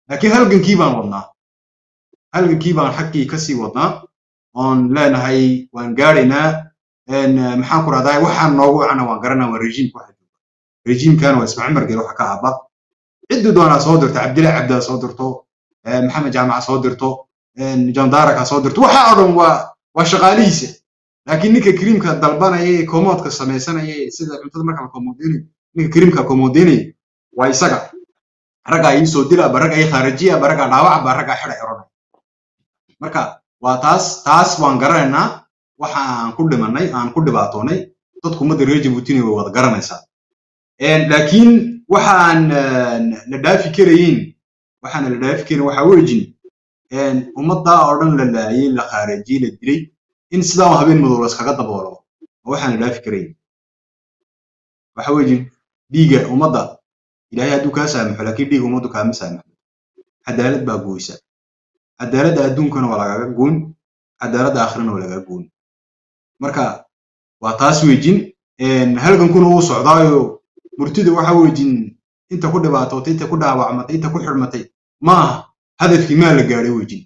C: laakiin halgankii baan wadnaa. Halgankii baan xaggii ka sii wadnaa. Oon leenahay waan gaadhaynaa maxaan ku rahdaa waxaan noogu wacana waan garanaa waa rejiimka waxa jooga rejiimkana waa ismaaciil margeel waxa ka aaba ciddii doonaa soo dirto cabdillahi cabdaa soo dirto maxamed jaamaca soo dirto jandaraka soo dirto. Waxa oo dhan waa waa shaqaalihiisa. Laakiin ninka kariimka dalbanaya ee komoodka samaysanaya sida cuntada marka la komoodeynayo ninka kariimka komoodeynayo waa isaga raggaa ii soo dila ba raggaa ii khaarijiya ba raggaa dhaawaca ba raggaa xidha eronaya marka waa taas taas waan garanaynaa waxa aan ku dhimanay aan ku dhibaatoonay dadku ummadda reer jabuutina way wada garanaysaa. Laakiin waxaan la dhaafi karayin waxaana la dhaafi karin waxaa wejin ummaddaa oo dhan la laayay la khaarajiyey la dilay in sidaa habeen madow laskaga daboolo oo waxaan la dhaafi karayin waxa wejin dhiiga ummadda ilaahay hadduu kaa saamaxo laakiin dhiiga ummaddu kaama saamaxo cadaalad baa gooysa cadaaladda adduunkana waa lagaga goon cadaaladda aakhirana waa lagaga goon marka waa taas wejin halgankuna wuu socdaayo. Murtida waxa wejin inta ku dhibaatootay inta ku dhaawacmatay inta ku xidhmatay ma aha hadafkii maa la gaadhay wejin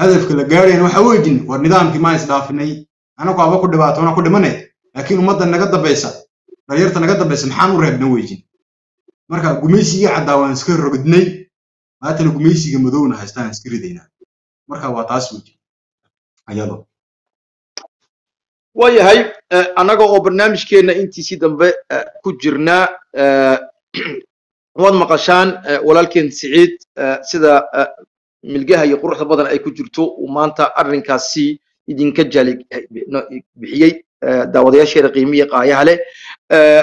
C: hadafka la gaadhayan waxa wejin war nidaamkii maa isdhaafinay. Anagu aba ku dhibaatoona ku dhimanay laakiin ummadda naga dambaysa dhalinyarta naga dambaysa maxaan u reebna wejin marka gumaysigii caddaa waan iska rogdnay. Maatana gumaysiga madowna haystaan iska ridaynaa. Marka waa taas wejin ayado.
B: Waayahay annaga oo barnaamijkeenna intiisii dambe ku jirnaa waad maqashaan walaalkeen siciid sida milgaha iyo quruxda badan ay ku jirto uu maanta arrinkaasi idinka jaali bixiyey daawadayaasheeda qiimiya qaayaha leh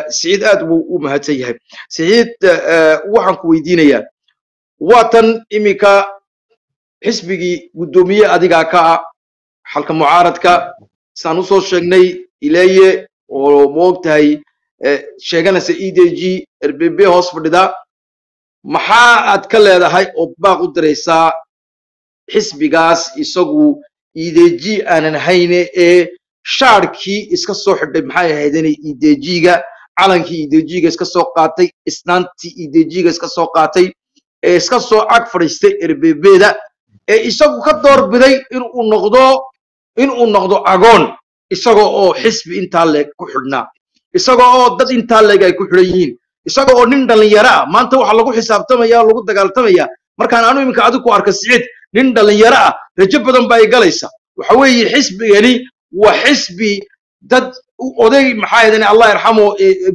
B: siciid aad buu u mahadsan yahay. Siciid waxaan ku weydiinayaa waatan iminka xisbigii guddoomiye adigaa ka ah xalka mucaaradka saan u soo sheegnay ileeye oo moogtahay sheeganaysa e d g rbb hoos fadhida maxaa aad ka leedahay oo baaq u diraysaa xisbigaas isagu e d g aanan hayne ee shaarkii iska soo xidhay maxay ahaydeen g-ga calankii g-ga iska soo qaatay isnaantii g-ga iska soo qaatay ee iska soo ag fadhiistay rbb-da ee isagu ka doorbiday inuu noqdo inuu noqdo agoon isagoo oo xisbi intaa leeg ku xidhnaa isagoo oo dad intaa leeg ay ku xidhan yihiin isagoo oo nin dhalinyaro ah maanta waxaa lagu xisaabtamaya lagu dagaaltamaya markaan anu iminka adigu arka siciid nin dhalinyaro ah rajo badan baa ay galaysa waxa weeye xisbigani waa xisbi dad oday maxaa ahaydeen allah yarxamo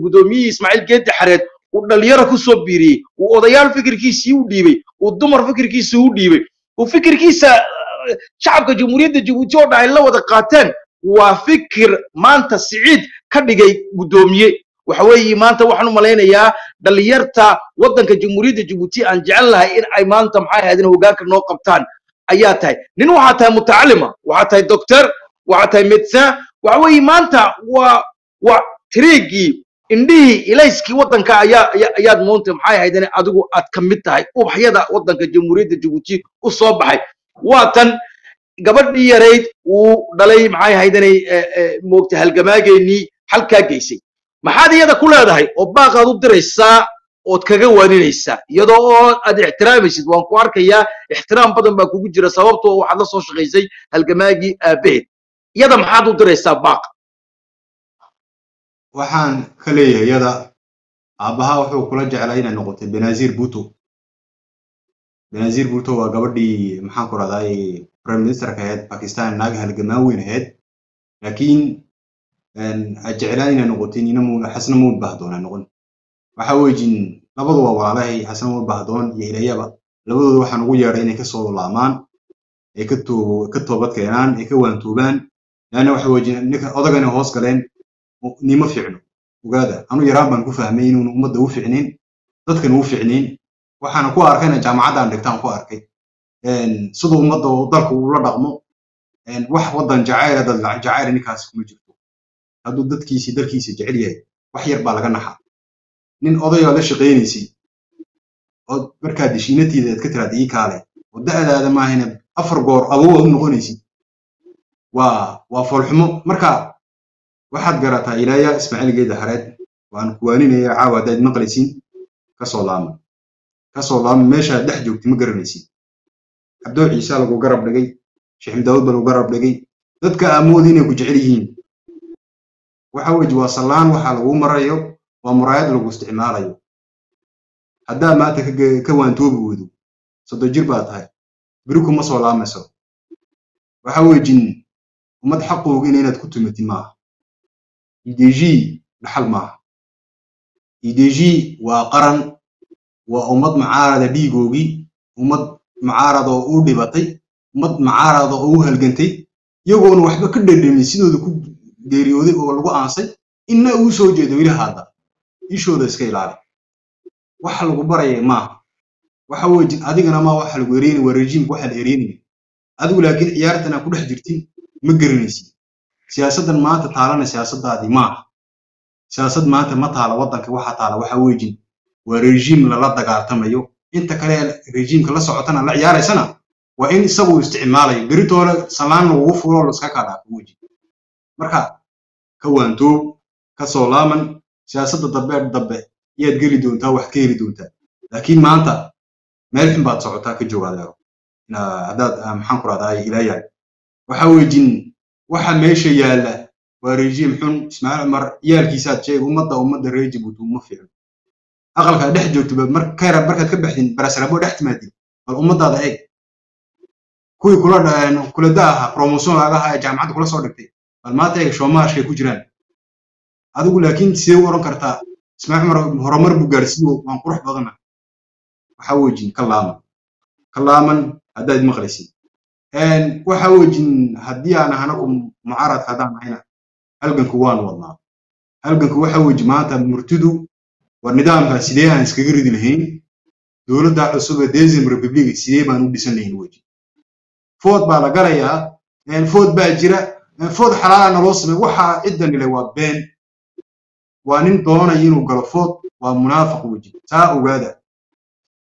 B: guddoomiyihii ismaaciil geedi xareed uu dhalinyaro ku soo biiriyey uu odayaal fikirkiisii u dhiibay uu dumar fikirkiisii u dhiibay uu fikirkiisa shacabka jamhuuriyadda jabuuti oo dhan ay la wada qaateen waa fikir maanta siciid ka dhigay guddoomiye. Waxa weeye maanta waxaan u malaynayaa dhalinyarta waddanka jamhuuriyadda jabuuti aan jecel lahay in ay maanta maxay ahaydeen hoggaanka noo qabtaan ayaa tahay. Nin waxaa tahay mutacalima waxaa tahay doctor وعطي ميتسان وعوي مانتا و و تريجي إندي إليسكي ودنكا يا يا يا مونتم. هاي هايدن ادوغو ات كميتا أو هيدا ودنكا جمهورية جوجي أو صوب هاي واتن غابتني يا ريت و دالي هاي هايدن موكتي هالجماجي ني هالكا جيسي ما هادي يا دكولا هاي. أو باغا دريسا أو تكاغوان ليسا يدو اد احترامي سيد. وانكواركا يا احترام بدن باكو جرى صوبته أو حدا صوش غيزي هالجماجي بيت. Iyada maxaad u diraysaa baaq?
C: Waxaan ka leeyahay iyada aabbaha wuxuu kula jeclaa inay noqotay benazir buto benazir buto waa gabadhii maxaan ku rahdaay prime ministerka ahayd bakistan naag halgamaan weyn ahayd. Laakiin jeclaan inay noqotin xasna muud bahdoon ay noqon. Waxa wejin labadu waa walaalahay xasna bahdoon iyo ilayaba labadooda waxaan ugu yeedhay inay ka soo laamaan ay ka too ka toobad keenaan ay ka waantoobaan leanna waxa weeye ninka odagana hoos galeen nima fiicno ogaada anu yaraan baan ku fahmay inuun ummadda u ficnayn dadkan u ficnayn waxaana ku arkayna jaamacaddan dhigtaan ku arkay siduu ummadda dalka ula dhaqmo wax waddan jacayla dad jacayla ninkaasi kuma jirto hadduu dadkiisi dalkiisa jecel yahay wax yar baa laga naxaa nin odayoo la shaqaynaysay oo markaa deshiinatiida aad ka tiraada ii kaale oo da'daada maahina afar goor awow u noqonaysid waa foolxumo. Marka waxaad garataa ilaaya ismaaciil geeda xareed waan kuwaaninaya caawa haddaad maqlaysiin. Kasoo laama ka soo laama meeshaad dhex joogti ma garanaysid cabdoo ciise lagu garab dhigay. Sheekh daawud ba lagu garab dhigay. Dadka amoodi inay ku jecel yihiin. Waxa weji waa sallaan waxaa lagu marayo waa muraayad lagu isticmaalayo. Haddaa maanta ka waantoobi weydo. Sodo jir baa tahay. Beri kuma soo laamayso waxa wejin ummad xaqoogina inaad ku tumatid maaha ideji dhaxal maaha ideji waa qaran waa ummad macaarada dhiigoogii ummad macaarada oo u dhibatay ummad macaarada oo u halgantay iyagoona waxba ka dhadhamin sidooda ku geeriyooday oo lagu aansay inna uu soo jeedo weli haada ishooda iska ilaali waxa lagu baraya maaha waxa weeye adigana ma waxa lagu ereynaya waa rejiimka waxa la ereynaya adigu laakiin ciyaartana ku dhex jirtin ma garanaysid siyaasaddan maanta taalana siyaasadaadii maaha siyaasad maanta ma taala waddanka waxa taala waxa weeye waa rejiim lala dagaaltamayo inta kale rejiimka la socotana la ciyaaraysana waa in isagu isticmaalayo beritoole salaan lagugu fulo la iska kadhaa weji marka ka waantoob ka soo laaman siyaasadda dambe dambe ayaad geli doontaa wax ka heli doontaa laakiin maanta meel xun baad socotaa ka joogadeero haddaad maxaan ku rahdaa ilaayahay waxa weejin waxa meesha yaalla waa rejiim xun ismaaciil cumar yaalkiisaad sheeg ummadda ummadda jabuuti uma fiicno aqalkaad dhex joogto mar kayra markaad ka baxdin barasarabo dhex timaadin bal ummaddaada eeg. Kuwii kula kula ahaa promotion laaga ahaa ee jaamacadda kula soo dhigtay bal maanta eeg shoomaashkay ku jiraan. Adigu laakiin sidee u oran kartaa ismaaciil cumar horumar buu gaarsiiyo waan qurux badana waxa weejin ka laaman. Ka laaman haddaad maqlaysid waxa weejin haddii aan ahanaku mucaaradka haddaan ahayna halganku waan wadnaa. Halganku waxa weji maanta murtidu war nidaamka sidee aan iskaga ridi lahayn dowladda cusub ee desem republic sidee baan u dhisan lahayn weji food baa la galayaa food baa jira food xalaala naloo samey waxaa ciddan ile waa been. Waa nin doonaya inuu galo food waa munaafiq weji taa ogaada.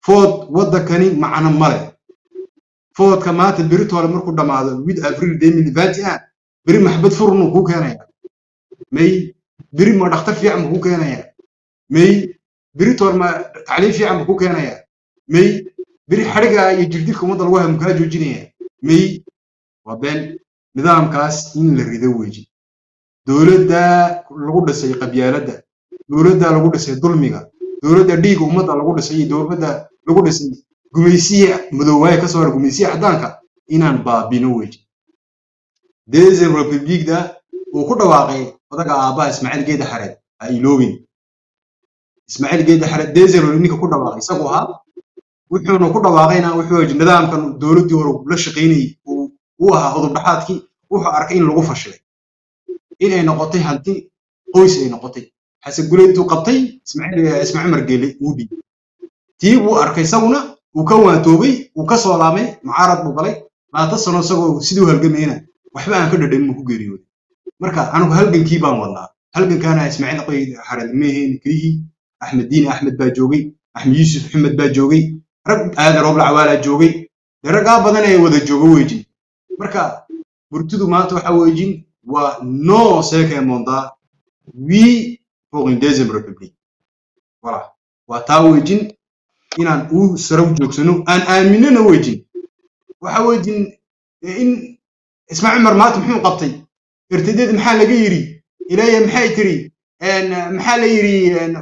C: Food waddankani macno male foodka maanta beritoole markuu dhammaado wid avril demil vati ah beri maxbad furnu kuu keenaya may beri ma dhakhtar fiican buu kuu keenaya may beritool ma tacliim fiican buu kuu keenaya may beri xadhiga iyo jirdilka ummadda lagu hamu kaa joojinaya may waa been nidaamkaas in la rido weji dowladda lagu dhisay qabyaaladda dowladda lagu dhisay dulmiga dowladda dhiiga ummadda lagu dhisay iyo dowladda lagu dhisay gumaysiya madoowaaya ka soo hara gumaysiya caddaanka inaan baabino weji. Desem republicda uu ku dhawaaqay odaga aabbaha ismaaciil geeda xareed ha iloobin. Ismaaciil geeda xareed desem ninka ku dhawaaqay isagu ahaa wuxuuna ku dhawaaqayna wuxuu nidaamkan dowladdii hore la shaqaynayay uu ahaa udubdhaxaadkii wuxuu arkay in lagu fashilay inay noqotay hanti qoys ay noqotay. Xasan qabtay ismaaciil cumar geele tii buu arkay isaguna uu ka waantoobay uu ka soo laamay mucaarad buu galay. Labaatan sano isagoo siduu halgamayna waxba aan ka dhadhamin ku geeriyooday. Marka anigu halgankii baan wadnaa. Halgankaana ismaaciil qoyd xared meeheen kelihii axmed diini axmed baa joogay axmed yuusuf axmed baa joogay rag aadan roobla cawaalaa joogay. Dee raggaa badan ee wada jooga weejin. Marka burtidu maanta waxa weejin waa no seke monda wi pour une deuxième waa taa weejin inaan u saraw joogsano aan aaminana weejin waxa weejin in ismaaciil cumar maanta muxuu qabtay? Irtideed maxaa laga yiri? Ilaaya maxay tiri? Maxaa la yiri?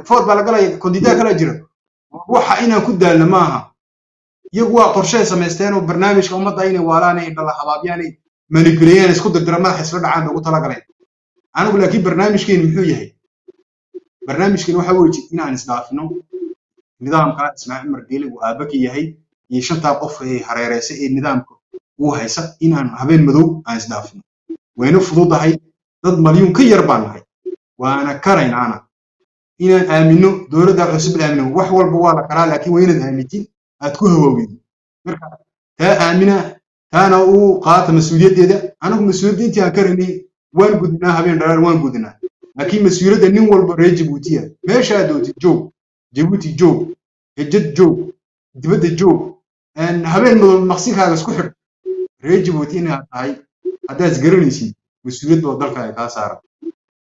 C: Food baa la galaya kondidaa kala jira. Waxa inaan ku daalna maaha. Iyagu waa qorshe samaysteen oo barnaamijka ummadda inay waalaan ay dhala habaabyaan ay manipuleeyaan isku dirdira madaxa isla dhacaan bay ugu talagaleen anigu laakiin barnaamijkeeni muxuu yahay? Barnaamijkeeni waxa weeye inaan isdhaafino nidaamka ismaaciil cumar geele uu aaba ka yahay iyo shantaa qof ee hareereysa ee nidaamka uu haysa inaan habeen madow aan isdhaafino wayna fududahay dad malyuun ka yar baan nahay. Waana karaynaana inaan aamino dowladda cusub aamino wax walba waa la karaa laakiin waa inaad aamintin aad ku hawoowid marka taa aamina taana uu qaata mas'uuliyaddeeda. Anagu mas'uuliyadda intii aan karaynay waan gudnaa habeen dharaar waan gudnaa. Laakiin mas'uuliyadda nin walba reer jabuutiya meeshaa dootid joog jabuuti joog hejad joog dibadda joog habeen madow maqsinkaaga isku xidh reer jabuuti inaad tahay haddaad isgaranaysid mas'uuliyad baa dalkaaga kaa saaran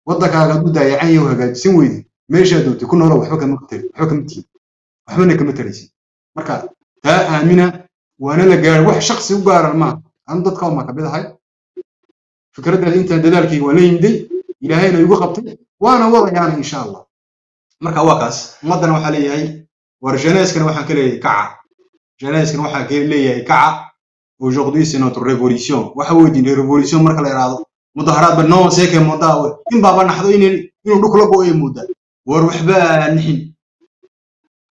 C: waddankaaga hadduu daayacan yahay hagaajisan weydi meeshaa dootid ku noolo waxba kama tihin waxbana kama taraysid. Marka taa aamina waana la gaaro wax shaksi u gaaran maaha anu dadka uma ka mid ahay. Fikraddeeda intaan dadaalkayga waan la yimiday ilaahayna igu qabtay waana wadayaana insha allah marka waa kaas ummaddana waxaa leeyahay war jeuneskana waxaan ka leeyahay kaca. Jeuneskana waxaan ka leeyahay kaca aujourd'hui c'est notre révolution. Waxa weydin révolution marka la yidhaahdo mudaharaad ba no seeke moodaa baaba naxdo inuu dhulka la go'ay moodaa. War waxba nixin.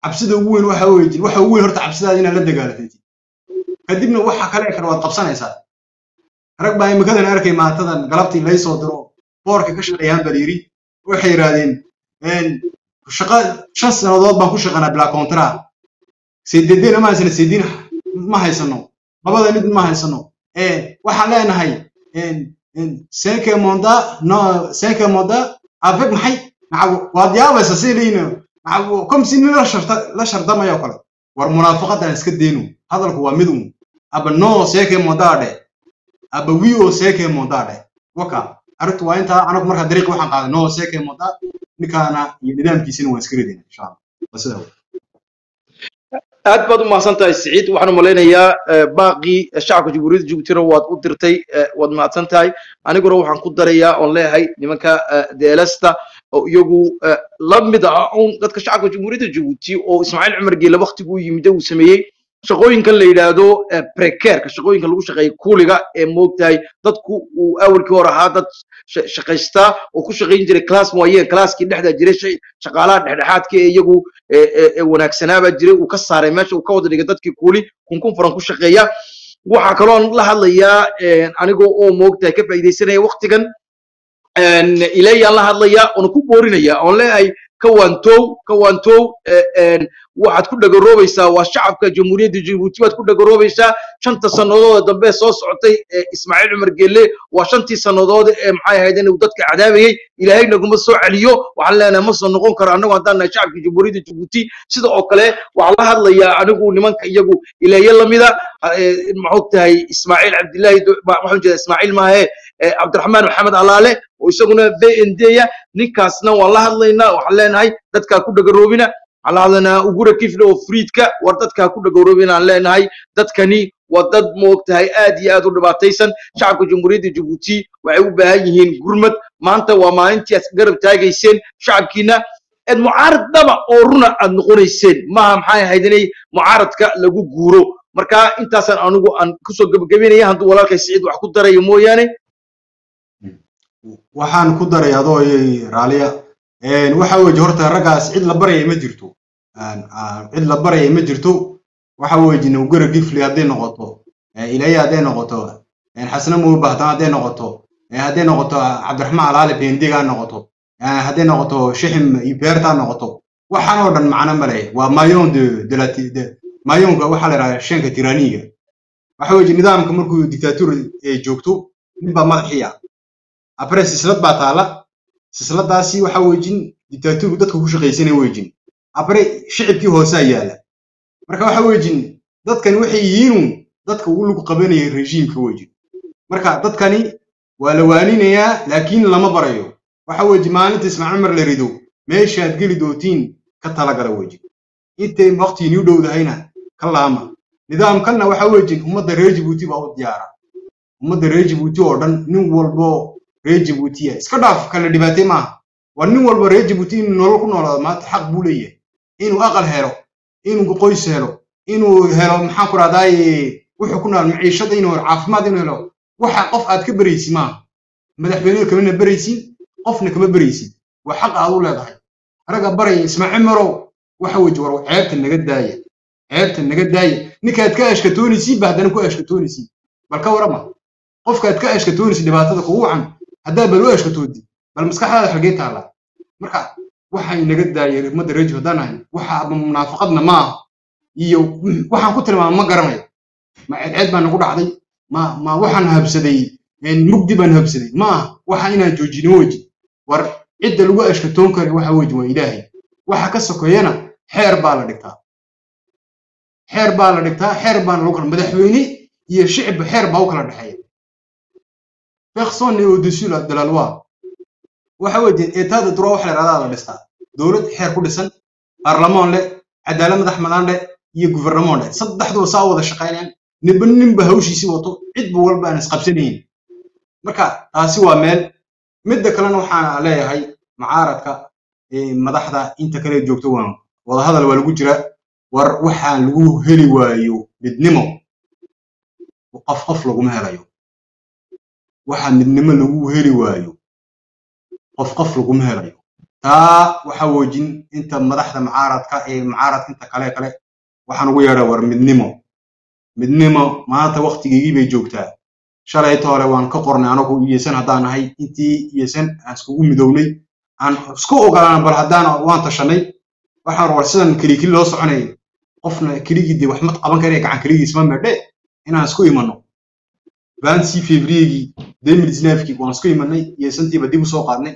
C: Cabsida ugu weyn waxa weydin waxa ugu weyn horta cabsidaada inaad la dagaalatid kadibna waxa kale kale waad qabsanaysaa. Rag baa imikadan arkay maantadan galabtii lay diro boorka ka shaqeeyaan baa layiri waxay yidhaahdeen shaqa shan sannadood baan ku shaqanaa bilaa kontra. Sededeena ma haysano sedin ma haysano. Labada mid ma haysano. Waxaan leenahay cinque monda no monda avec maxay? Macabu waad yaabaysa si comme si nin la shardamayo kale. War munaafaqadan iska deyno hadalku waa mid un aba no dhe aba wio cinque monda waka arrintu waa intaa anagu markaa dariiq waxaan qaaday. No cinque monda ninkaana iyo nidaamkiisina waan iska ridayna insha allah. Waa
B: aad baad u mahadsan tahay siciid. Waxaan u malaynayaa baaqii shacabka jamhuuriyadda jabuutina waad u dirtay waad mahadsan tahay aniguna waxaan ku darayaa oon leeyahay nimanka deelasta oo iyagu la mid ah un dadka shacabka jamhuuriyadda jabuuti oo ismaaciil cumar geele waktiguu yimid uu sameeyey shaqooyinkan la yidhaahdo precareka shaqooyinka lagu shaqeeya kuuliga ee moogtahay dadku uu awalkii hore ahaa dad shaqaystaa oo ku shaqayn jiray class moyen classkii dhexda jiray shaqaalaha dhexdhexaadka ee iyagu wanaagsanaabaa jiray uu ka saaray meesha uu ka wada dhigay dadkii kuuli kunkun furan ku shaqeeya. Waxaa kaloon la hadlayaa anigoo oo moogtahay ka faa'iidaysanaya waktigan ilayaan la hadlayaa oona ku boorinaya oon leeyahay kawaantow kawaantow waxaad ku dhagaroobaysaa waa shacabka jamhuuriyadda jabuuti baad ku dhagaroobaysaa shanta sannadood dambe soo socotay ismaaciil cumar geelle waa shantii sannadood ee maxay ahayd inuu dadka cadaabayey ilaahay naguma soo celiyo waxaan leenahay ma soo noqon karo annagu haddaan nahay shacabka jamhuuriyadda jabuuti sida oo kale waxaan la hadlayaa anigu nimanka iyagu ilaaye lamida maxuu tahay ismaaciil cabdillaahi waxaan jeeda ismaaciil maahe cabdiraxmaan maxamed alaale oo isaguna b n d ya ninkaasna waan la hadlaynaa waxaan leenahay dadkaa ku dhagaroobina waxaan la hadlaynaa ugura kifle oo friidka war dadkaa ku dhagaroobina aan leenahay. Dadkani waa dad moogtahay aad iyo aad u dhibaataysan. Shacabka jamhuuriyadda jabuuti waxay u baahan yihiin gurmad. Maanta waa maalintii aad garab taagayseen. Shacabkiina eed mucaarad oo runa aad noqonayseen. Maaha maxay ahayd inay mucaaradka lagu guuro? Marka intaasaan anigu aan ku soo gebagabeynaya hadduu walaalkay siciid wax ku darayo mooyaane
C: waxaan ku daray adoo raaliya. Waxa weeye horta raggaas cid la baraya ma jirto. Cid la baraya ma jirto. Waxa weeye nawgara gifli hadday noqoto ilaya hadday noqoto xasna muubahtan hadday noqoto hadday noqoto cabdiraxmaan alaali bendiga noqoto hadday noqoto shixim iberta noqoto. Waxaan oo dhan macno male waa mayon de mayonka waxaa la yidhahdaa shanka tiraniga. Waxa weeye nidaamka markuu dictator joogto ninbaa madaxiya après sislad baa taala sisladaasi waxa weejin dictatorku dadka ku shaqaysanaya weejin après shicibkii hoosaa yaalla marka waxa weejin dadkani waxay yihiin dadka ugu lug qabanaya rejiimka weejin marka dadkani waa la waaninayaa laakiin lama barayo waxa weeji maalinta ismaaciil la rido meeshaad geli dootiin ka talagala weejin intay waqtigii u dhowdahayna ka laama nidaamkanna waxa weejin ummadda reer jabuuti baa u diyaara ummadda reer jabuuti oo dhan nin walbo reer jabuutiya iska dhaaf kala dhibaatay maaha. Waa nin walba reer jabuuti inuu nolol ku noolaado maanta xaq buu leeyahay. Inuu aqal helo inuu qoys helo inuu helo maxaan ku rahdaay wuxuu ku nool maciishada inuu helo caafimaad inuu helo. Waxa qof aad ka baraysi maaha. Madaxweynuhu kamana baraysin qofna kama baraysin. Waa xaq aad u leedahay. Ragga baraya ismaaciil waxa weeye war ceebta naga daaya ceebta naga daaya ninkaad ka ashkatoonaysiin ba haddana ku ashkatoonaysiin bal ka warama qofkaad ka ashkatoonaysid dhibaatada kugu wacan haddaa bal u ashkatoodi bal maskaxdaada xagee taallaa marka waxay naga daayeen ummadda reejo haddaan ahay waxa munaafaqadna ma aha. Iyo waxaan ku tilmaama ma garanayo. Ma ceedceed baa nagu dhacday. Ma ma waxaan habsaday mugdi baan habsaday. Ma aha waxa inaan joojino weji war cidda lagu ashkatoon kara waxa weji waa ilaahay. Waxa ka sokeeyana xeer baa la dhigtaa. Xeer baa la dhigtaa xeer baana lagu kala madaxweyne iyo shicibba xeer baa u kala dhexeeya personne est au-dessus de la loi waxa weeye état de droit wax la yidhahdaa la dhistaa dowlad xeer ku dhisan baarlamaan leh cadaalad madax madaan leh iyo guvernamoon leh saddexduba saa wada shaqaynayaan ninba ninba hawshiisii wato cidba walba aan isqabsanayn. Marka taasi waa meel. Midda kalena waxaan leeyahay macaaradka madaxda inta kale joogto waan wadahadal waa lagu jira war waxaan lagu heli waayo midnimo. Qof qof laguma helayo waxa midnimo lagu heli waayo. Qof qof laguma helayo. Taa waxa woojin inta madaxda macaaradka ee macaaradka inta kale kale waxaan ugu yeedhaa war midnimo. Midnimo maanta waktigeygii bay joogtaa. Shalayta hore waan ka qornay anagu iyesan haddaan nahay intii iyesan aan iskugu midownay aan isku ogolaan bal haddaan waan tashanay. Waxaan war sidan kelikeli loo soconay qofna keligii dee wax mad qaban karaya gacan keligiis ma medhe inaan isku imanno vansi febriyegii demilsnafkii waan isku imanay iyesantiiba dib u soo qaadnay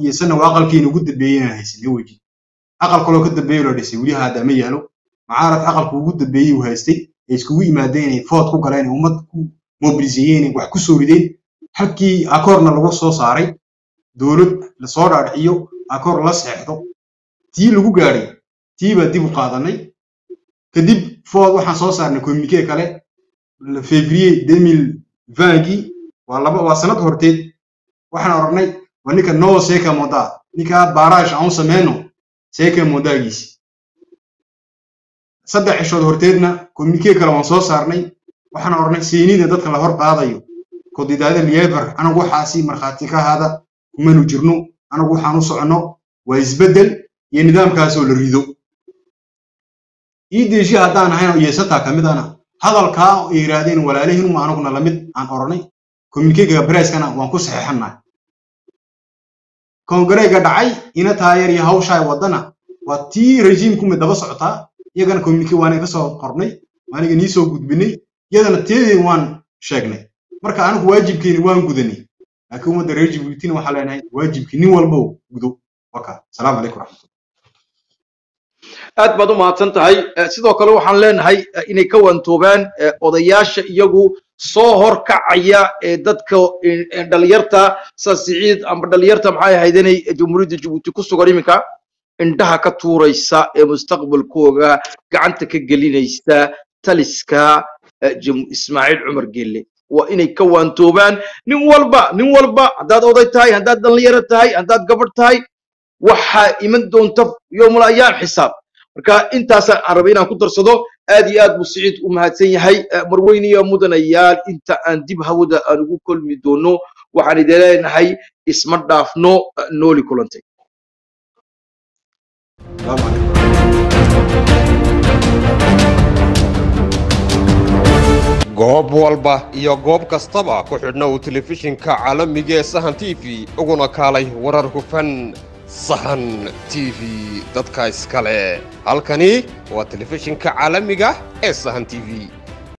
C: iyesanna waa aqalkiina ugu dambeeyey inaan haysanay weji. Aqal kaloo ka dambeeyo la dhisay weli hadda ma yaalo macaaradka aqalka ugu dambeeyey uu haystay ay iskugu yimaadeen inay food ku galeen ummad ku mobiliseeyeen wax ku soo rideen. Halkii akoorna lagu soo saaray dowlad la soo dhaadhiciyo akoor la seexdo tii lagu gaadhay tii baa dib u qaadanay. Kadib food waxaan soo saarnay communique kale fevrier vangii waa laba waa sanad horteed. Waxaan oranay waa ninka no seka moda ninka baaraash aan u sameyno seka modaagiisi saddex cishood horteedna communique kale waan soo saarnay. Waxaan oranay seynida dadka la hor qaadayo. Kodidaada liever anagu waxaasi markhaati ka ahaada kumanu jirno. Anagu waxaan u soconno waa isbeddel iyo nidaamkaasoo la rido. Iideeshi haddaan ahayn yeesataa ka mid ana hadalkaa ay yidhaahdeen walaalihiinuma anaguna la mid aan oranay. Communikega breskana waan ku saxeexannahay kongareega dhacay ina taayar iyo hawshaa waddana. Waa tii rejiimkumi daba socotaa iyagana communike waana ka soo qornay waaniga nii soo gudbinay iyadana teedeen waan sheegnay. Marka anigu waajibkeeni waan gudanay. Laakiin ummadda reer jibuutina waxaa leenahay waajibkii nin walbo gudo. Waka salaamu calaykum raxmatullah
B: aad baad u mahadsan tahay sidoo kale waxaan leenahay inay ka wantoobaan odayaasha iyagu soo horkacaya ee dadka dhalinyarta sa siciid amba dhalinyarta maxay ahayd inay jamhuuriyadda jabuuti ku sugan iminka indhaha ka tuuraysa ee mustaqbalkooga gacanta ka gelinaysa taliska ismaaciil cumar gelle waa inay ka waantoobaan nin walba nin walba haddaad oday tahay haddaad dhalinyaro tahay haddaad gabadh tahay waxaa iman doonta yowmul ayaam xisaab marka intaasa aan rabay inaan ku darsado aad iyo aad buu siciid u mahadsan yahay. Marweyniya mudanayaal inta aan dib hawada aan ugu kulmi doono waxaan idin leenahay isma dhaafno nooli kulantay.
P: Goob walba iyo goob kastaba ku xidhna uu telefishinka caalamiga ee sahan t v uguna kaalay warar hufan sahan t v dadka iskale. Halkani waa telefishinka caalamiga ee sahan t v